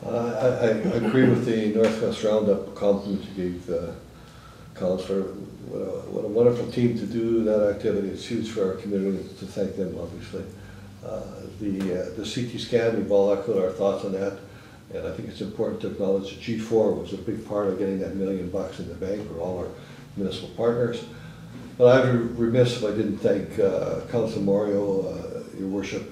Uh, I, I I agree with the Northwest Roundup compliment you gave uh, Counselor. What a, what a wonderful team to do that activity. It's huge for our community, to thank them, obviously. Uh, The, uh, the CT scan, we've all echoed our thoughts on that. And I think it's important to acknowledge that G4 was a big part of getting that million bucks in the bank for all our municipal partners. But I'd be remiss if I didn't thank uh, Council Moriaux, uh, your worship,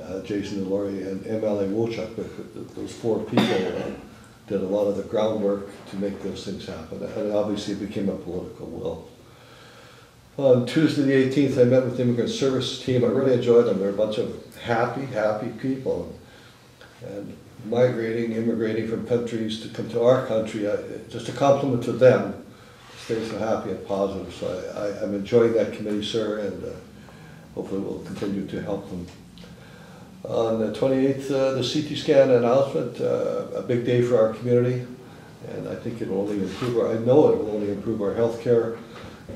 uh, Jason Delaurier, and MLA Wowchuk, those four people uh, did a lot of the groundwork to make those things happen. And obviously it became a political will. On Tuesday, the eighteenth, I met with the immigrant service team. I really enjoyed them. They're a bunch of happy, happy people. And migrating, immigrating from countries to come to our country, I- just a compliment to them, stay so happy and positive. So I, I'm enjoying that committee, sir, and uh, hopefully we'll continue to help them. On the twenty-eighth, uh, the CT scan announcement, uh, a big day for our community. And I think it will only improve, our I know it will only improve our healthcare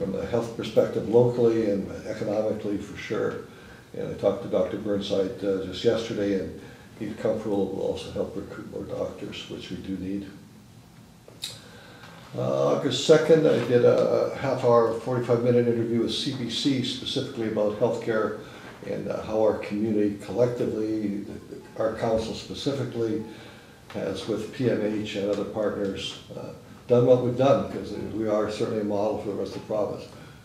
from a health perspective locally and economically for sure. And I talked to Dr. Burnside uh, just yesterday and he's comfortable will also help recruit more doctors, which we do need. Uh, August second, I did a half hour, forty-five minute interview with CBC specifically about healthcare and uh, how our community collectively, our council specifically, has with PMH and other partners, uh, done what we've done, because we are certainly a model for the rest of the province.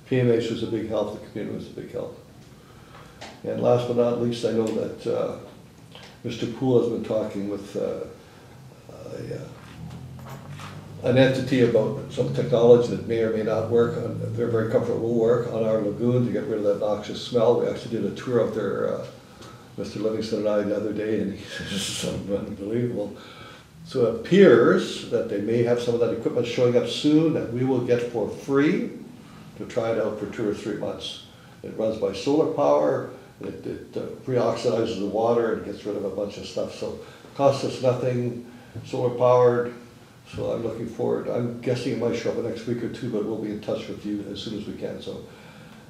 PMH was a big help, the community was a big help. And last but not least, I know that uh, Mr. Poole has been talking with uh, a, uh, an entity about some technology that may or may not work, on- they're very comfortable work on our lagoon to get rid of that noxious smell. We actually did a tour out there, uh, Mr. Livingston and I the other day, and *laughs* he said, unbelievable. So it appears that they may have some of that equipment showing up soon that we will get for free to try it out for two or three months. It runs by solar power, it, it uh, pre-oxidizes the water and gets rid of a bunch of stuff, so costs us nothing, solar powered. So I'm looking forward, I'm guessing it might show up in the next week or two, but we'll be in touch with you as soon as we can, so.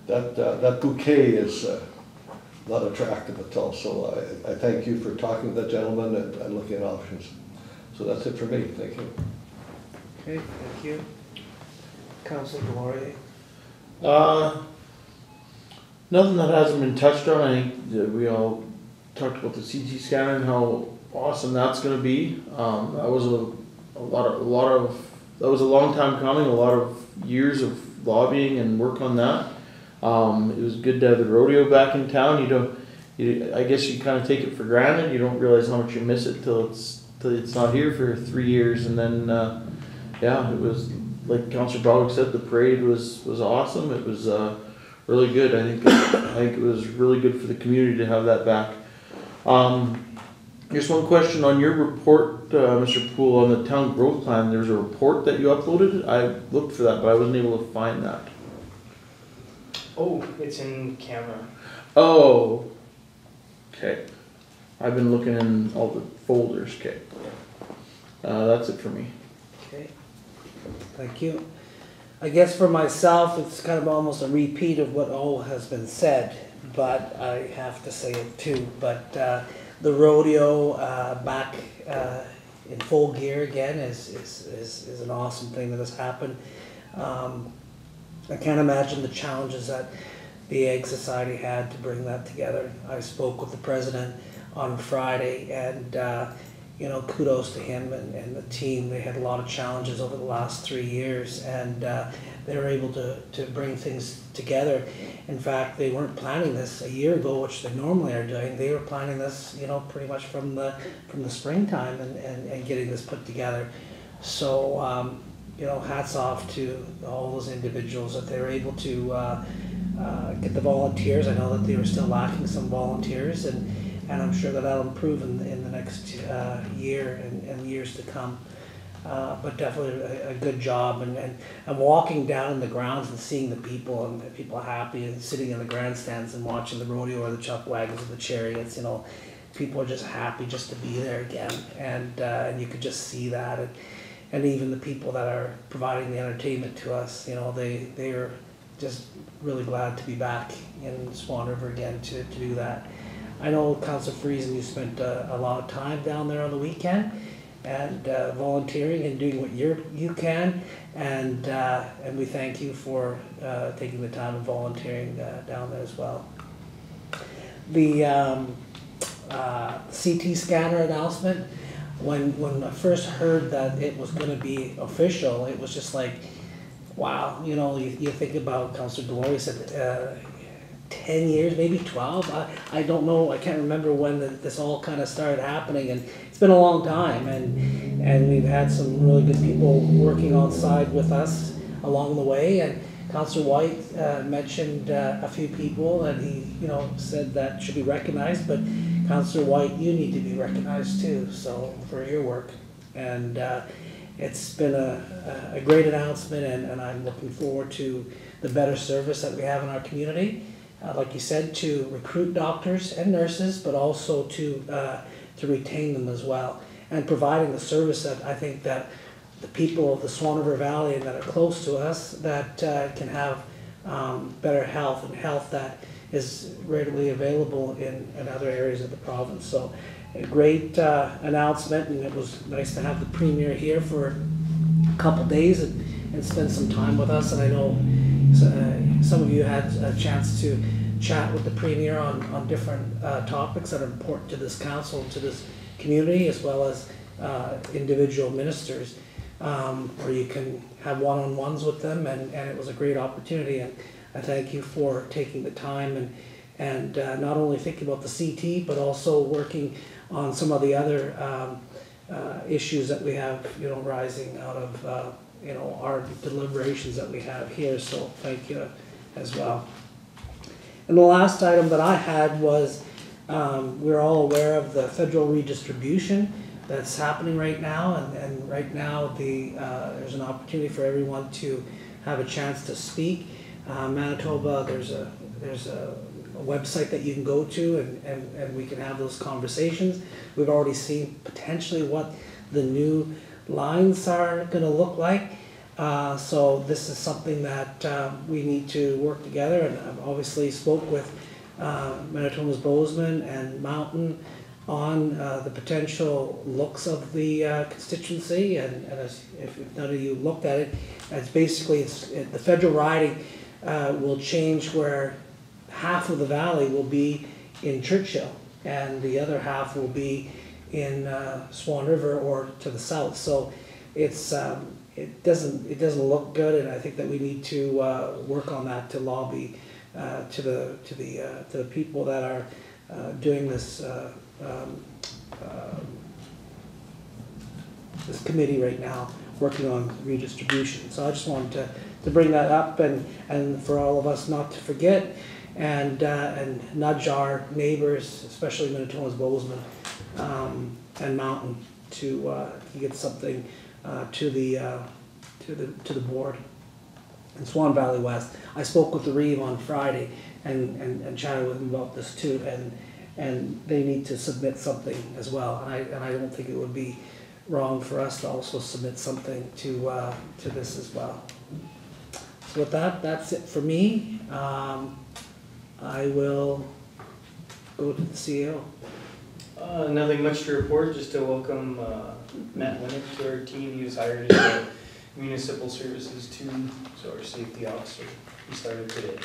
That, uh, that bouquet is, uh, not attractive at all, so I, I thank you for talking to that gentleman and, and looking at options. So that's it for me, thank you. Okay, thank you. Counselor Delaurier. Uh, nothing that hasn't been touched on, I think that we all talked about the CT scanner and how awesome that's gonna be. Um, that was a, a lot of, a lot of, that was a long time coming, a lot of years of lobbying and work on that. Um, it was good to have the rodeo back in town, you don't, you, I guess you kinda take it for granted, you don't realize how much you miss it till it's, till it's not here for three years and then, uh, yeah, it was, like Councilor Broderick said, the parade was, was awesome, it was, uh, really good, I think, I think it was really good for the community to have that back. Um, just one question on your report, uh, Mr. Poole, on the town growth plan, there's a report that you uploaded? I looked for that, but I wasn't able to find that. Oh, it's in camera. Oh, okay. I've been looking in all the folders, okay. Uh, that's it for me. Okay, thank you. I guess for myself, it's kind of almost a repeat of what all has been said, but I have to say it too. But uh, the rodeo uh, back uh, in full gear again is, is, is, is an awesome thing that has happened. Um, I can't imagine the challenges that the Ag Society had to bring that together. I spoke with the president on Friday, and uh, you know, kudos to him and, and the team. They had a lot of challenges over the last three years, and uh, they were able to, to bring things together. In fact, they weren't planning this a year ago, which they normally are doing. They were planning this, you know, pretty much from the from the springtime and, and, and getting this put together. So, um, you know, hats off to all those individuals that they were able to uh, uh, get the volunteers. I know that they were still lacking some volunteers, and, and I'm sure that that'll improve in, in the next uh, year and, and years to come. Uh, but definitely a, a good job, and, and, and walking down in the grounds and seeing the people and the people happy and sitting in the grandstands and watching the rodeo or the chuck wagons or the chariots, you know, people are just happy just to be there again, and uh, and you could just see that, and, and even the people that are providing the entertainment to us, you know, they they are just really glad to be back in Swan River again to, to do that. I know Council Friesen, you spent uh, a lot of time down there on the weekend and uh, volunteering and doing what you you can, and uh, and we thank you for uh, taking the time and volunteering uh, down there as well. The um, uh, CT scanner announcement, when when I first heard that it was going to be official, it was just like, wow, you know, you, you think about Councilor Delaurier said. Uh, 10 years, maybe 12. I, I don't know. I can't remember when the, this all kind of started happening. And it's been a long time. And, and we've had some really good people working on side with us along the way. And Councillor Whyte uh, mentioned uh, a few people and he, you know, said that should be recognized. But Councillor Whyte, you need to be recognized too. So for your work. And uh, it's been a, a great announcement and, and I'm looking forward to the better service that we have in our community uh, like you said, to recruit doctors and nurses, but also to uh, to retain them as well, and providing the service that I think that the people of the Swan River Valley and that are close to us that uh, can have um, better health and health that is readily available in, in other areas of the province. So, a great uh, announcement, and it was nice to have the premier here for a couple days and, and spend some time with us. And I know uh, some of you had a chance to chat with the premier on, on different uh, topics that are important to this council, to this community, as well as uh, individual ministers, um, where you can have one-on-ones with them, and, and it was a great opportunity. And I thank you for taking the time and and uh, not only thinking about the CT, but also working on some of the other um, uh, issues that we have, you know, rising out of uh, you know our deliberations that we have here. So thank you as well. And the last item that I had was um, we're all aware of the federal redistribution that's happening right now, and, and right now the uh, there's an opportunity for everyone to have a chance to speak. Uh, Manitoba, there's a there's a, a, website that you can go to, and, and, and we can have those conversations. We've already seen potentially what the new lines are going to look like. Uh, so this is something that uh, we need to work together, and I've obviously spoke with uh, Minitonas-Bowsman and Mountain on uh, the potential looks of the uh, constituency, and, and as, if, if none of you looked at it, it's basically it's, it, the federal riding uh, will change where half of the valley will be in Churchill, and the other half will be in Swan River or to the south. So it's um, it doesn't it doesn't look good, and I think that we need to uh, work on that to lobby uh, to the to the uh, to the people that are uh, doing this uh, um, this committee right now, working on redistribution. So I just wanted to, to bring that up, and and for all of us not to forget, and, uh, and nudge our neighbors, especially Minitonas-Bowsman, um, and Mountain to, uh, get something, uh, to the, uh, to the, to the board in Swan Valley West. I spoke with the Reeve on Friday and, and, and chatted with him about this too, and, and they need to submit something as well. And I, and I don't think it would be wrong for us to also submit something to, uh, to this as well. So with that, that's it for me. Um, I will go to the CEO. Uh, nothing much to report, just to welcome, uh, Matt Winnick to our team, he was hired as a municipal services two, so our safety officer, he started today.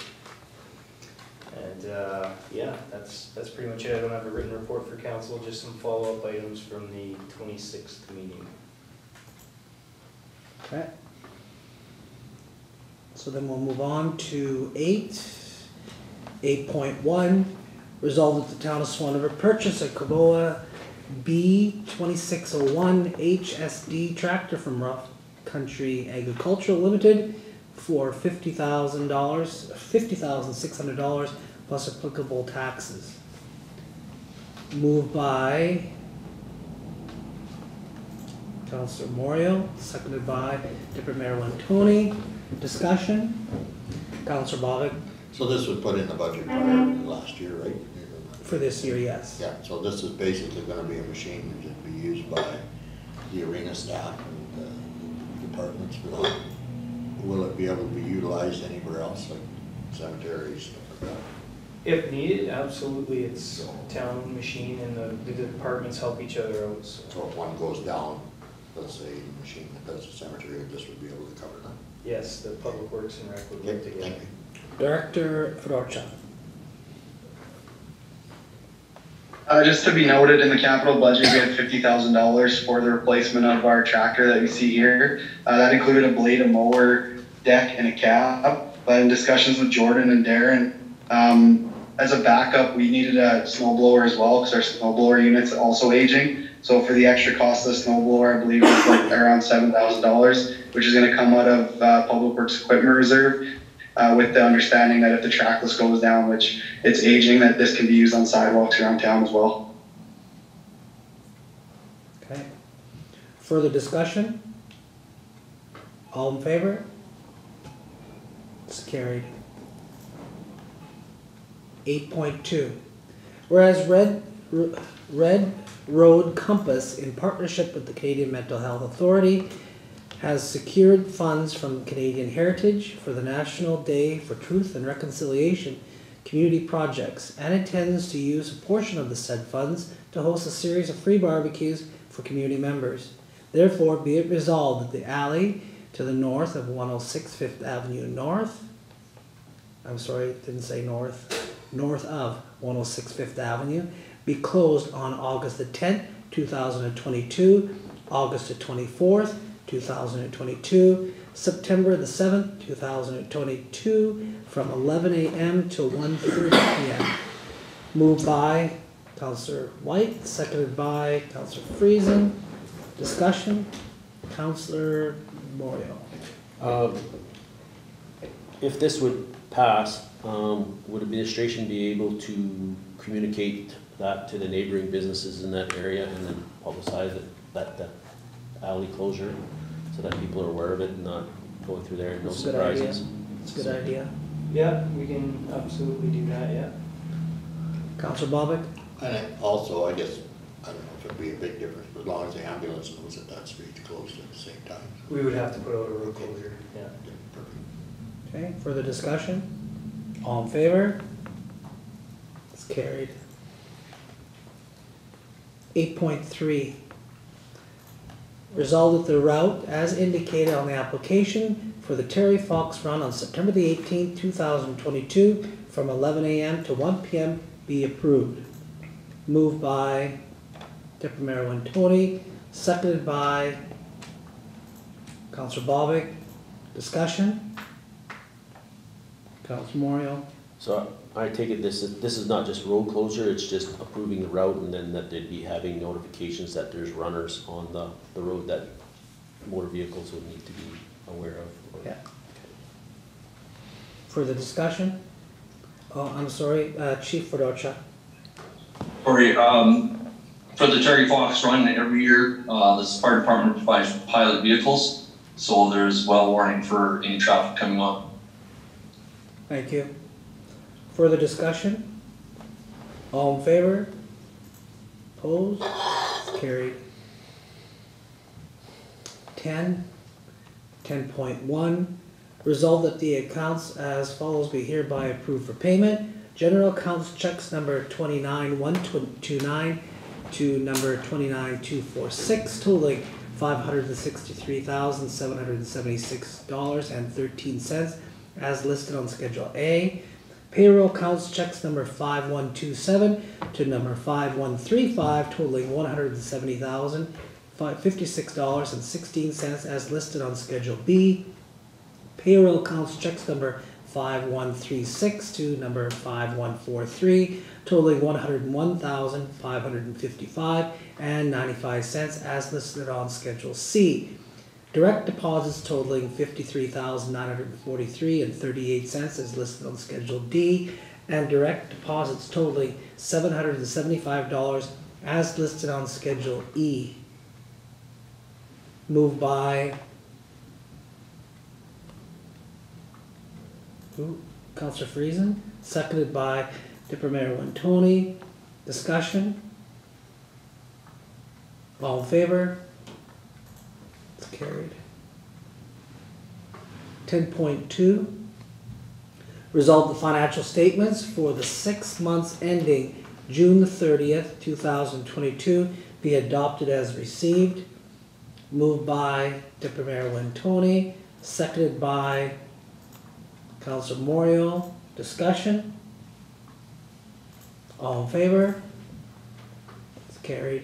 And, uh, yeah, that's, that's pretty much it, I don't have a written report for council, just some follow-up items from the twenty-sixth meeting. Okay. So then we'll move on to eight. Eight point one, resolved that the town of Swan River purchase a Kubota B twenty-six oh one HSD tractor from Rough Country Agricultural Limited for fifty thousand dollars, fifty thousand six hundred dollars plus applicable taxes. Moved by Counselor Moriaux, seconded by Deputy Mayor Lantoni. Discussion? Counselor Bobick, So this was put in the budget prior to last year, right? for this year, yes. Yeah, so this is basically gonna be a machine that will be used by the arena staff and uh, departments. Will it- Will it be able to be utilized anywhere else, like cemeteries, stuff like that? If needed, absolutely, it's town machine and the, the departments help each other out, so. So if one goes down, let's say the machine that does the cemetery, this would be able to cover that. Yes, the public works and rec would Okay, together. thank you. Director Fedorchuk. Uh, just to be noted, in the capital budget, we had fifty thousand dollars for the replacement of our tractor that you see here. Uh, that included a blade, a mower, deck, and a cab. But in discussions with Jordan and Darren, um, as a backup, we needed a snow blower as well, because our snow blower unit's also aging. So for the extra cost of the snow blower, I believe it was like around seven thousand dollars, which is gonna come out of, uh, Public Works Equipment Reserve. Uh, with the understanding that if the trackless goes down, which it's aging, that this can be used on sidewalks around town as well. Okay. Further discussion? All in favor? It's carried. Eight point two. Whereas Red, Red Road Compass, in partnership with the Canadian Mental Health Authority, has secured funds from Canadian Heritage for the National Day for Truth and Reconciliation community projects and intends to use a portion of the said funds to host a series of free barbecues for community members. Therefore, be it resolved that the alley to the north of 106 Fifth Avenue North, I'm sorry, didn't say north, north of 106 Fifth Avenue, be closed on August the 10th, 2022, August the 24th, 2022, September the 7th, 2022, from 11 a.m. to 1:30 p.m. Moved by Counselor Whyte, seconded by Counselor Friesen. Discussion, Counselor Moriaux. Um, If this would pass, um, would administration be able to communicate that to the neighboring businesses in that area and then publicize it, that, that alley closure, so that people are aware of it and not going through there and no That's a good idea. surprises? It's a good idea. Yeah, we can absolutely do that, yeah. Counselor Bobick? And I- also, I guess, I don't know if it'd be a big difference, but as long as the ambulance knows that that street's closed at the same time. We would have to put out a road closure, yeah. Yeah, perfect. Okay, further discussion? All in favor? It's carried. Eight point three. Resolved that the route as indicated on the application for the Terry Fox Run on September the eighteenth, two thousand twenty-two, from eleven AM to one PM be approved. Moved by Deputy Mayor Tony, seconded by Counselor Bobick. Discussion? Counselor Moriaux? So I take it this is, this is not just road closure, it's just approving the route and then that they'd be having notifications that there's runners on the, the road that motor vehicles would need to be aware of. or- Yeah. Further discussion? Oh, I'm sorry, uh, Chief Fedorchuk. Corey, um, for the Terry Fox run every year, uh, the fire department provides pilot vehicles. So there's well warning for any traffic coming up. Thank you. Further discussion? All in favor? Opposed? Carried. Ten, ten point one, resolve that the accounts as follows be hereby approved for payment. General accounts checks number twenty-nine one two nine to number twenty-nine two four six totaling five hundred and sixty-three thousand seven hundred and seventy-six dollars and thirteen cents as listed on Schedule A. Payroll counts checks number five one two seven to number five one three five totaling one hundred and seventy thousand fifty-six dollars and sixteen cents as listed on Schedule B. Payroll counts checks number five one three six to number five one four three totaling one hundred and one thousand five hundred and fifty-five and ninety-five cents as listed on Schedule C. Direct deposits totaling fifty-three thousand nine hundred and forty-three and thirty-eight cents as listed on Schedule D. And direct deposits totaling seven hundred and seventy-five dollars as listed on Schedule E. Moved by. Who? Counselor Friesen, seconded by Deputy Mayor Wintoniw. Discussion? All in favor? Carried. Ten point two. Resolve the financial statements for the six months ending June the thirtieth, two thousand twenty-two be adopted as received. Moved by Deputy Mayor Wintoniw, seconded by Councilor Moriaux. Discussion? All in favor? It's carried.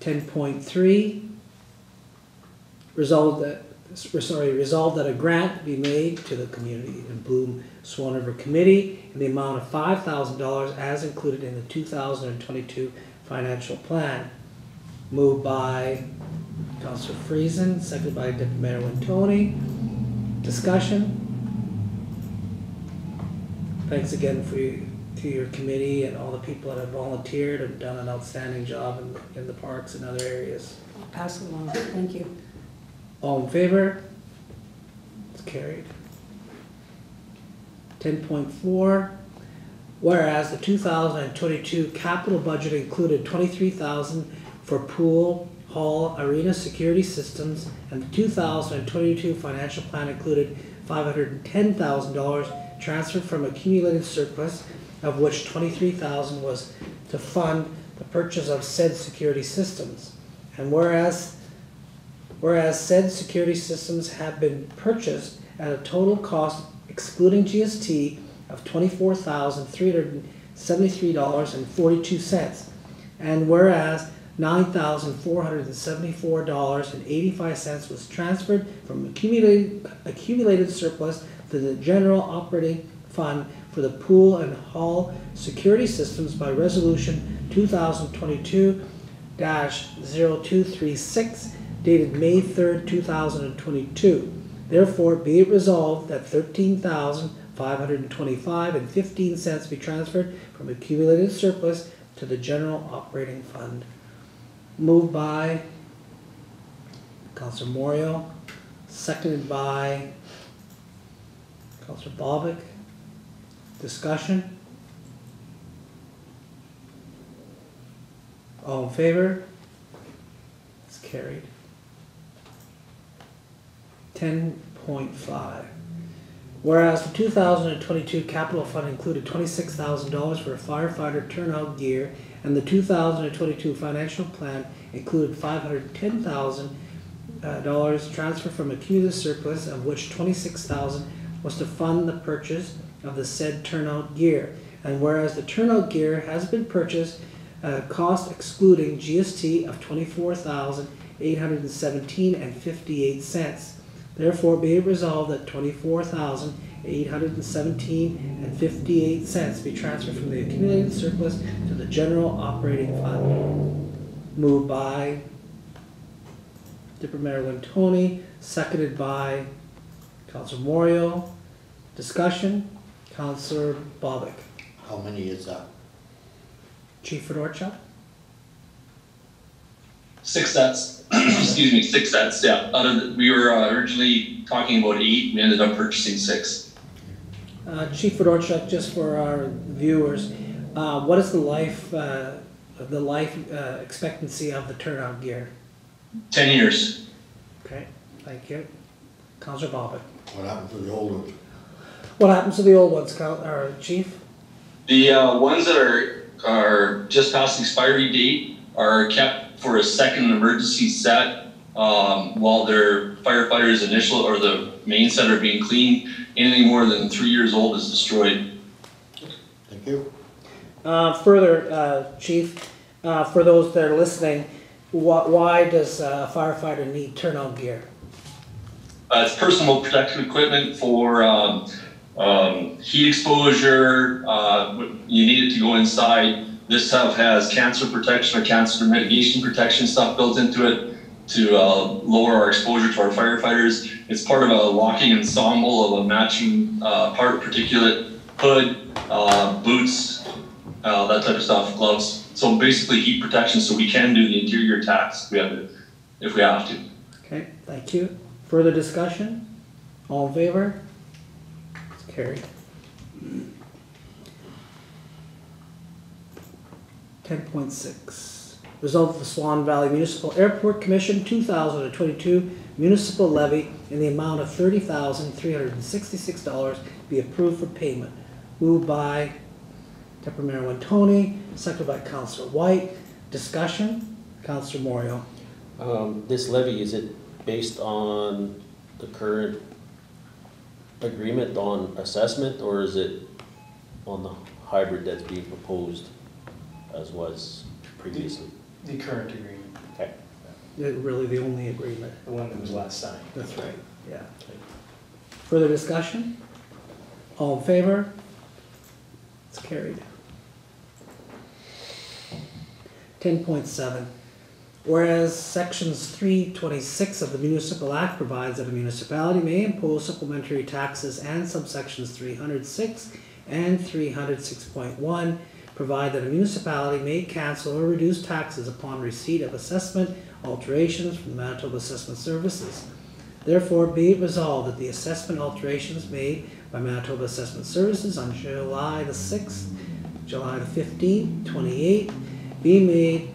Ten point three. Resolved that, sorry, resolved that a grant be made to the Community and Bloom Swan River Committee in the amount of five thousand dollars as included in the two thousand and twenty-two financial plan. Moved by Councilor Friesen, seconded by Deputy Mayor Wintoniw. Discussion? Thanks again for you, to your committee and all the people that have volunteered and done an outstanding job in, in the parks and other areas. I'll pass along, thank you. All in favor? It's carried. Ten point four, whereas the two thousand and twenty-two capital budget included twenty-three thousand for pool, hall, arena security systems, and the two thousand and twenty-two financial plan included five hundred and ten thousand dollars transferred from accumulated surplus, of which twenty-three thousand was to fund the purchase of said security systems. And whereas Whereas said security systems have been purchased at a total cost excluding GST of twenty-four thousand three hundred and whereas nine thousand four hundred and seventy-four dollars and eighty-five cents was transferred from accumulated, accumulated surplus to the general operating fund for the pool and hall security systems by resolution two thousand twenty-two 236 dated May third, two thousand and twenty-two. Therefore, be it resolved that thirteen thousand five hundred and twenty-five and fifteen cents be transferred from accumulated surplus to the general operating fund. Moved by Counselor Moriaux, seconded by Counselor Bobick. Discussion? All in favor? It's carried. Ten point five. Whereas the two thousand and twenty-two capital fund included twenty-six thousand dollars for firefighter turnout gear, and the two thousand and twenty-two financial plan included five hundred ten thousand uh, dollars transfer from accumulated surplus, of which twenty-six thousand was to fund the purchase of the said turnout gear. And whereas the turnout gear has been purchased a cost excluding GST of twenty-four thousand eight hundred and seventeen and fifty-eight cents. Therefore, be it resolved that twenty-four thousand eight hundred and seventeen and fifty-eight cents be transferred from the accumulated surplus to the general operating fund. Moved by Deputy Mayor Wintoniw, seconded by Council Moriaux. Discussion? Counselor Bobick, How many is that? Chief Fedorchuk, Six sets, *clears throat* excuse me, six sets, yeah. Out of, the- we were uh, originally talking about eight, we ended up purchasing six. Uh, Chief Fedorchuk, just for our viewers, uh, what is the life, uh, the life uh, expectancy of the turnout gear? Ten years. Okay, thank you. Counselor Bobick. What happened to the old ones? What happens to the old ones, Coun- or Chief? The uh, ones that are, are just past expiry date are kept for a second emergency set um, while their firefighters initial or the main set are being cleaned. Anything more than three years old is destroyed. Thank you. Uh, further, uh, Chief, uh, for those that are listening, wh- why does a firefighter need turnout gear? Uh, it's personal protective equipment for um, um, heat exposure. Uh, you need it to go inside. This stuff has cancer protection or cancer mitigation protection stuff built into it to uh, lower our exposure to our firefighters. It's part of a locking ensemble of a matching uh, part particulate hood, uh, boots, uh, that type of stuff, gloves. So basically heat protection so we can do the interior attacks if we have to. If we have to. Okay, thank you. Further discussion? All in favor? It's carried. Ten point six, result of the Swan Valley Municipal Airport Commission two thousand and twenty-two municipal levy in the amount of thirty thousand three hundred and sixty-six dollars be approved for payment. Moved by Deputy Mayor Wintoniw, seconded by Councilor Whyte. Discussion? Councilor Moriaux. Um, this levy, is it based on the current agreement on assessment, or is it on the hybrid that's being proposed as was previously? The current agreement, Okay. Yeah, Really the only agreement. the one that was last signed. That's right, yeah. Further discussion? All in favor? It's carried. Ten point seven. Whereas sections three twenty-six of the municipal act provides that a municipality may impose supplementary taxes and subsections three hundred six and three hundred six point one provide that a municipality may cancel or reduce taxes upon receipt of assessment alterations from the Manitoba Assessment Services. Therefore, be it resolved that the assessment alterations made by Manitoba Assessment Services on July the sixth, July the fifteenth, twenty-eight, be made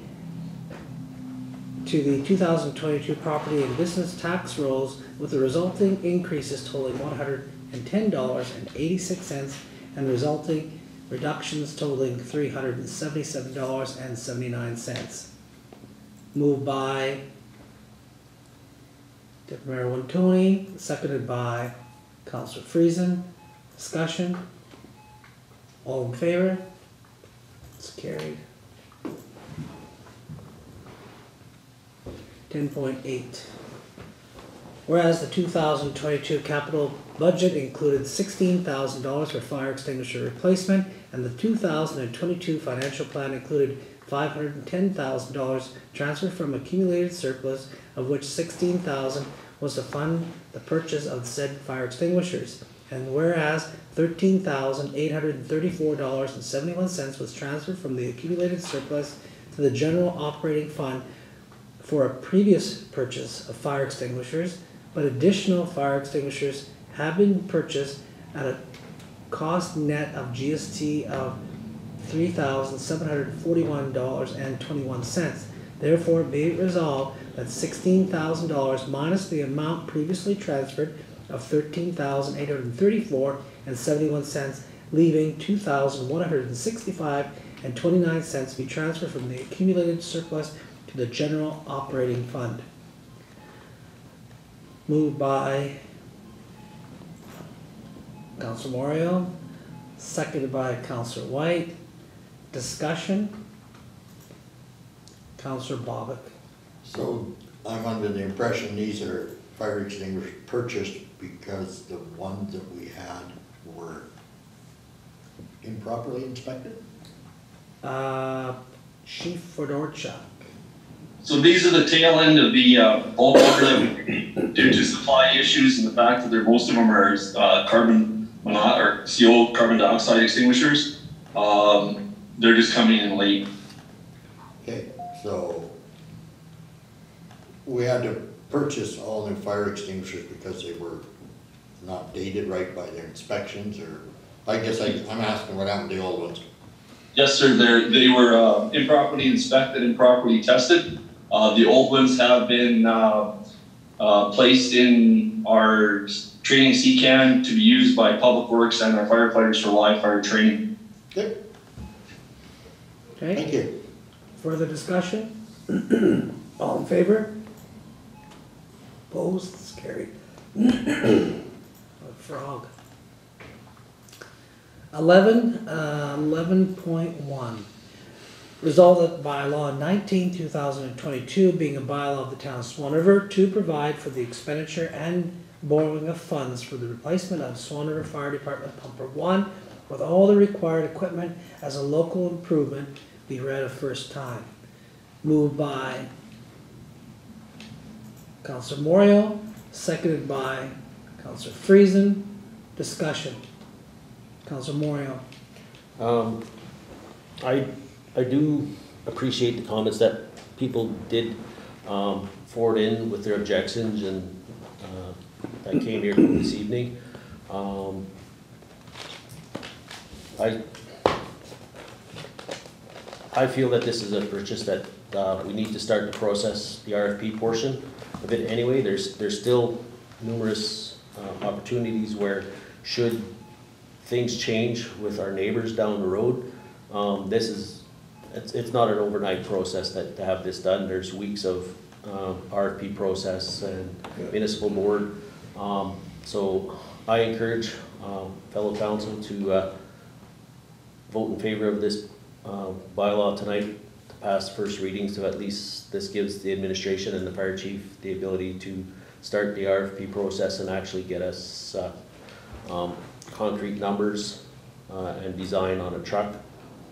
to the two thousand twenty-two property and business tax rolls with the resulting increases totaling one hundred and ten dollars and eighty-six cents and resulting reductions totaling three hundred and seventy-seven dollars and seventy-nine cents. Moved by Deputy Mayor Wintoniw, seconded by Councilor Friesen. Discussion? All in favor? It's carried. Ten point eight. Whereas the two thousand twenty-two capital budget included sixteen thousand dollars for fire extinguisher replacement, and the two thousand and twenty-two financial plan included five hundred and ten thousand dollars transferred from accumulated surplus, of which 16,000 was to fund the purchase of said fire extinguishers. And whereas thirteen thousand eight hundred and thirty-four dollars and seventy-one cents was transferred from the accumulated surplus to the general operating fund for a previous purchase of fire extinguishers, but additional fire extinguishers have been purchased at a cost net of GST of three thousand seven hundred forty-one dollars and twenty-one cents. Therefore, be it resolved that sixteen thousand dollars minus the amount previously transferred of thirteen thousand eight hundred and thirty-four and seventy-one cents, leaving two thousand one hundred and sixty-five and twenty-nine cents be transferred from the accumulated surplus to the general operating fund. Moved by Council Moriaux, seconded by Councilor Whyte. Discussion? Councilor Bobick. So I'm under the impression these are fire extinguishers purchased because the ones that we had were improperly inspected? Uh, Chief Fedorchuk. So these are the tail end of the uh, bulk order that we, due to supply issues and the fact that there, most of them are uh, carbon mono- or CO carbon dioxide extinguishers. Um, they're just coming in late. Okay, so we had to purchase all new fire extinguishers because they were not dated right by their inspections, or, I guess I, I'm asking what happened to the old ones? Yes, sir, they're, they were, uh, improperly inspected and properly tested. Uh, the old ones have been, uh, uh, placed in our training C-can to be used by Public Works and our firefighters for live fire training. Okay, Okay, thank you. further discussion? *clears throat* All in favor? Opposed, it's carried. *clears throat* A Frog. Eleven, uh, eleven point one. Resolved that by law nineteen, two thousand and twenty-two, being a bylaw of the town of Swan River, to provide for the expenditure and borrowing of funds for the replacement of Swan River Fire Department Pumper One with all the required equipment as a local improvement be read a first time. Moved by Counselor Moriaux, seconded by Counselor Friesen. Discussion. Counselor Moriaux. Um, I, I do appreciate the comments that people did, um, forward in with their objections and, that came here this evening. Um, I, I feel that this is a purchase that, uh, we need to start the process, the RFP portion of it anyway. There's, there's still numerous, uh, opportunities where should things change with our neighbors down the road. Um, this is, it's, it's not an overnight process that, to have this done, there's weeks of, um, RFP process and municipal board. Um, so I encourage, um, fellow council to, uh, vote in favor of this, uh, bylaw tonight to pass first reading. so at least this gives the administration and the fire chief the ability to start the RFP process and actually get us, uh, um, concrete numbers uh, and design on a truck,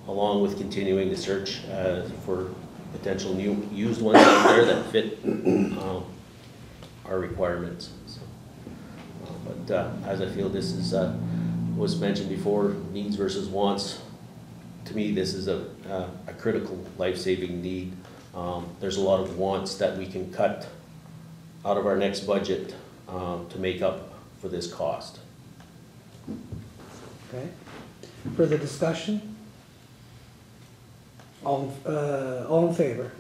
along with continuing the search uh, for potential new, used ones out there that fit um, our requirements. Uh, But uh, as I feel this is, uh, was mentioned before, needs versus wants, to me, this is a, a- a critical life-saving need. Um, There's a lot of wants that we can cut out of our next budget um, to make up for this cost. Okay. Further discussion? All, uh, all in favor?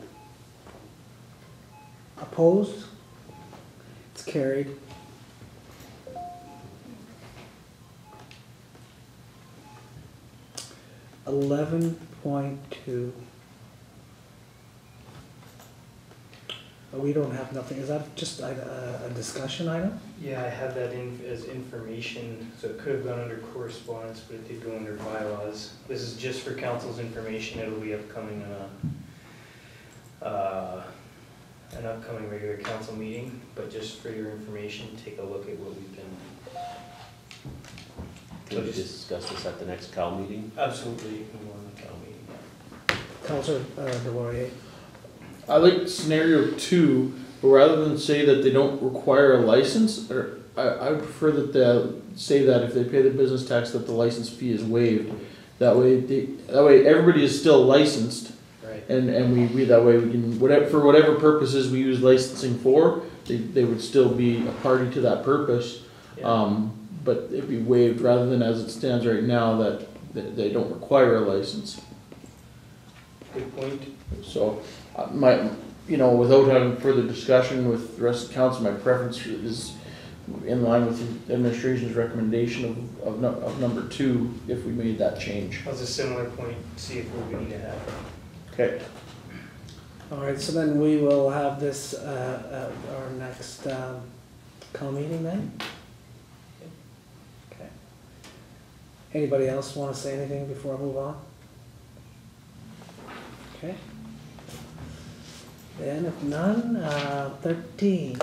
Opposed? It's carried. Eleven point two. Uh, We don't have nothing, is that just a, a discussion item? Yeah, I have that in, as information, so it could have gone under correspondence, but it did go under bylaws. This is just for council's information, it'll be upcoming on a, uh, an upcoming regular council meeting, but just for your information, take a look at what we've been. Can we discuss this at the next Cal meeting? Absolutely, you can go on the council meeting, yeah. Counselor uh, Delaurier? I like scenario two, but rather than say that they don't require a license, or I, I would prefer that they say that if they pay the business tax, that the license fee is waived. That way, they, that way everybody is still licensed, Right. and, and we, we, that way we can, whatever, for whatever purposes we use licensing for, they, they would still be a party to that purpose. Yeah. Um, but it'd be waived rather than as it stands right now that, that they don't require a license. Good point. So, uh, my, you know, without having further discussion with the rest of the council, my preference is in line with the administration's recommendation of, of, nu- of number two, if we made that change. That was a similar point, see if we're going to have. Okay. All right, so then we will have this uh, at our next um, call meeting then? Okay. Anybody else want to say anything before I move on? Okay. Then if none, uh, thirteen.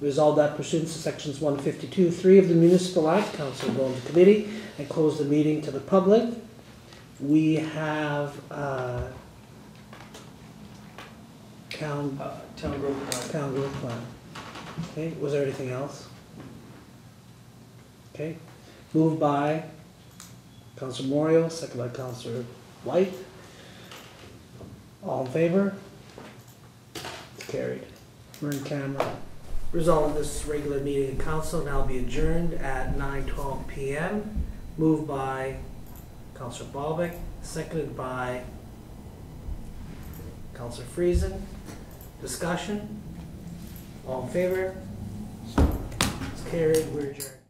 Resolved that pursuant to sections one fifty-two, three of the municipal act, council will go into committee and close the meeting to the public. We have, uh, town, Uh, town plan. town growth plan. Okay, was there anything else? Okay, Moved by Counselor Moriaux, second by Counselor Whyte. All in favor? It's carried. We're in camera. Result of this regular meeting of council now be adjourned at nine twelve PM. Moved by Counselor Bobick, seconded by Counselor Friesen. Discussion? All in favor? It's carried, we're adjourned.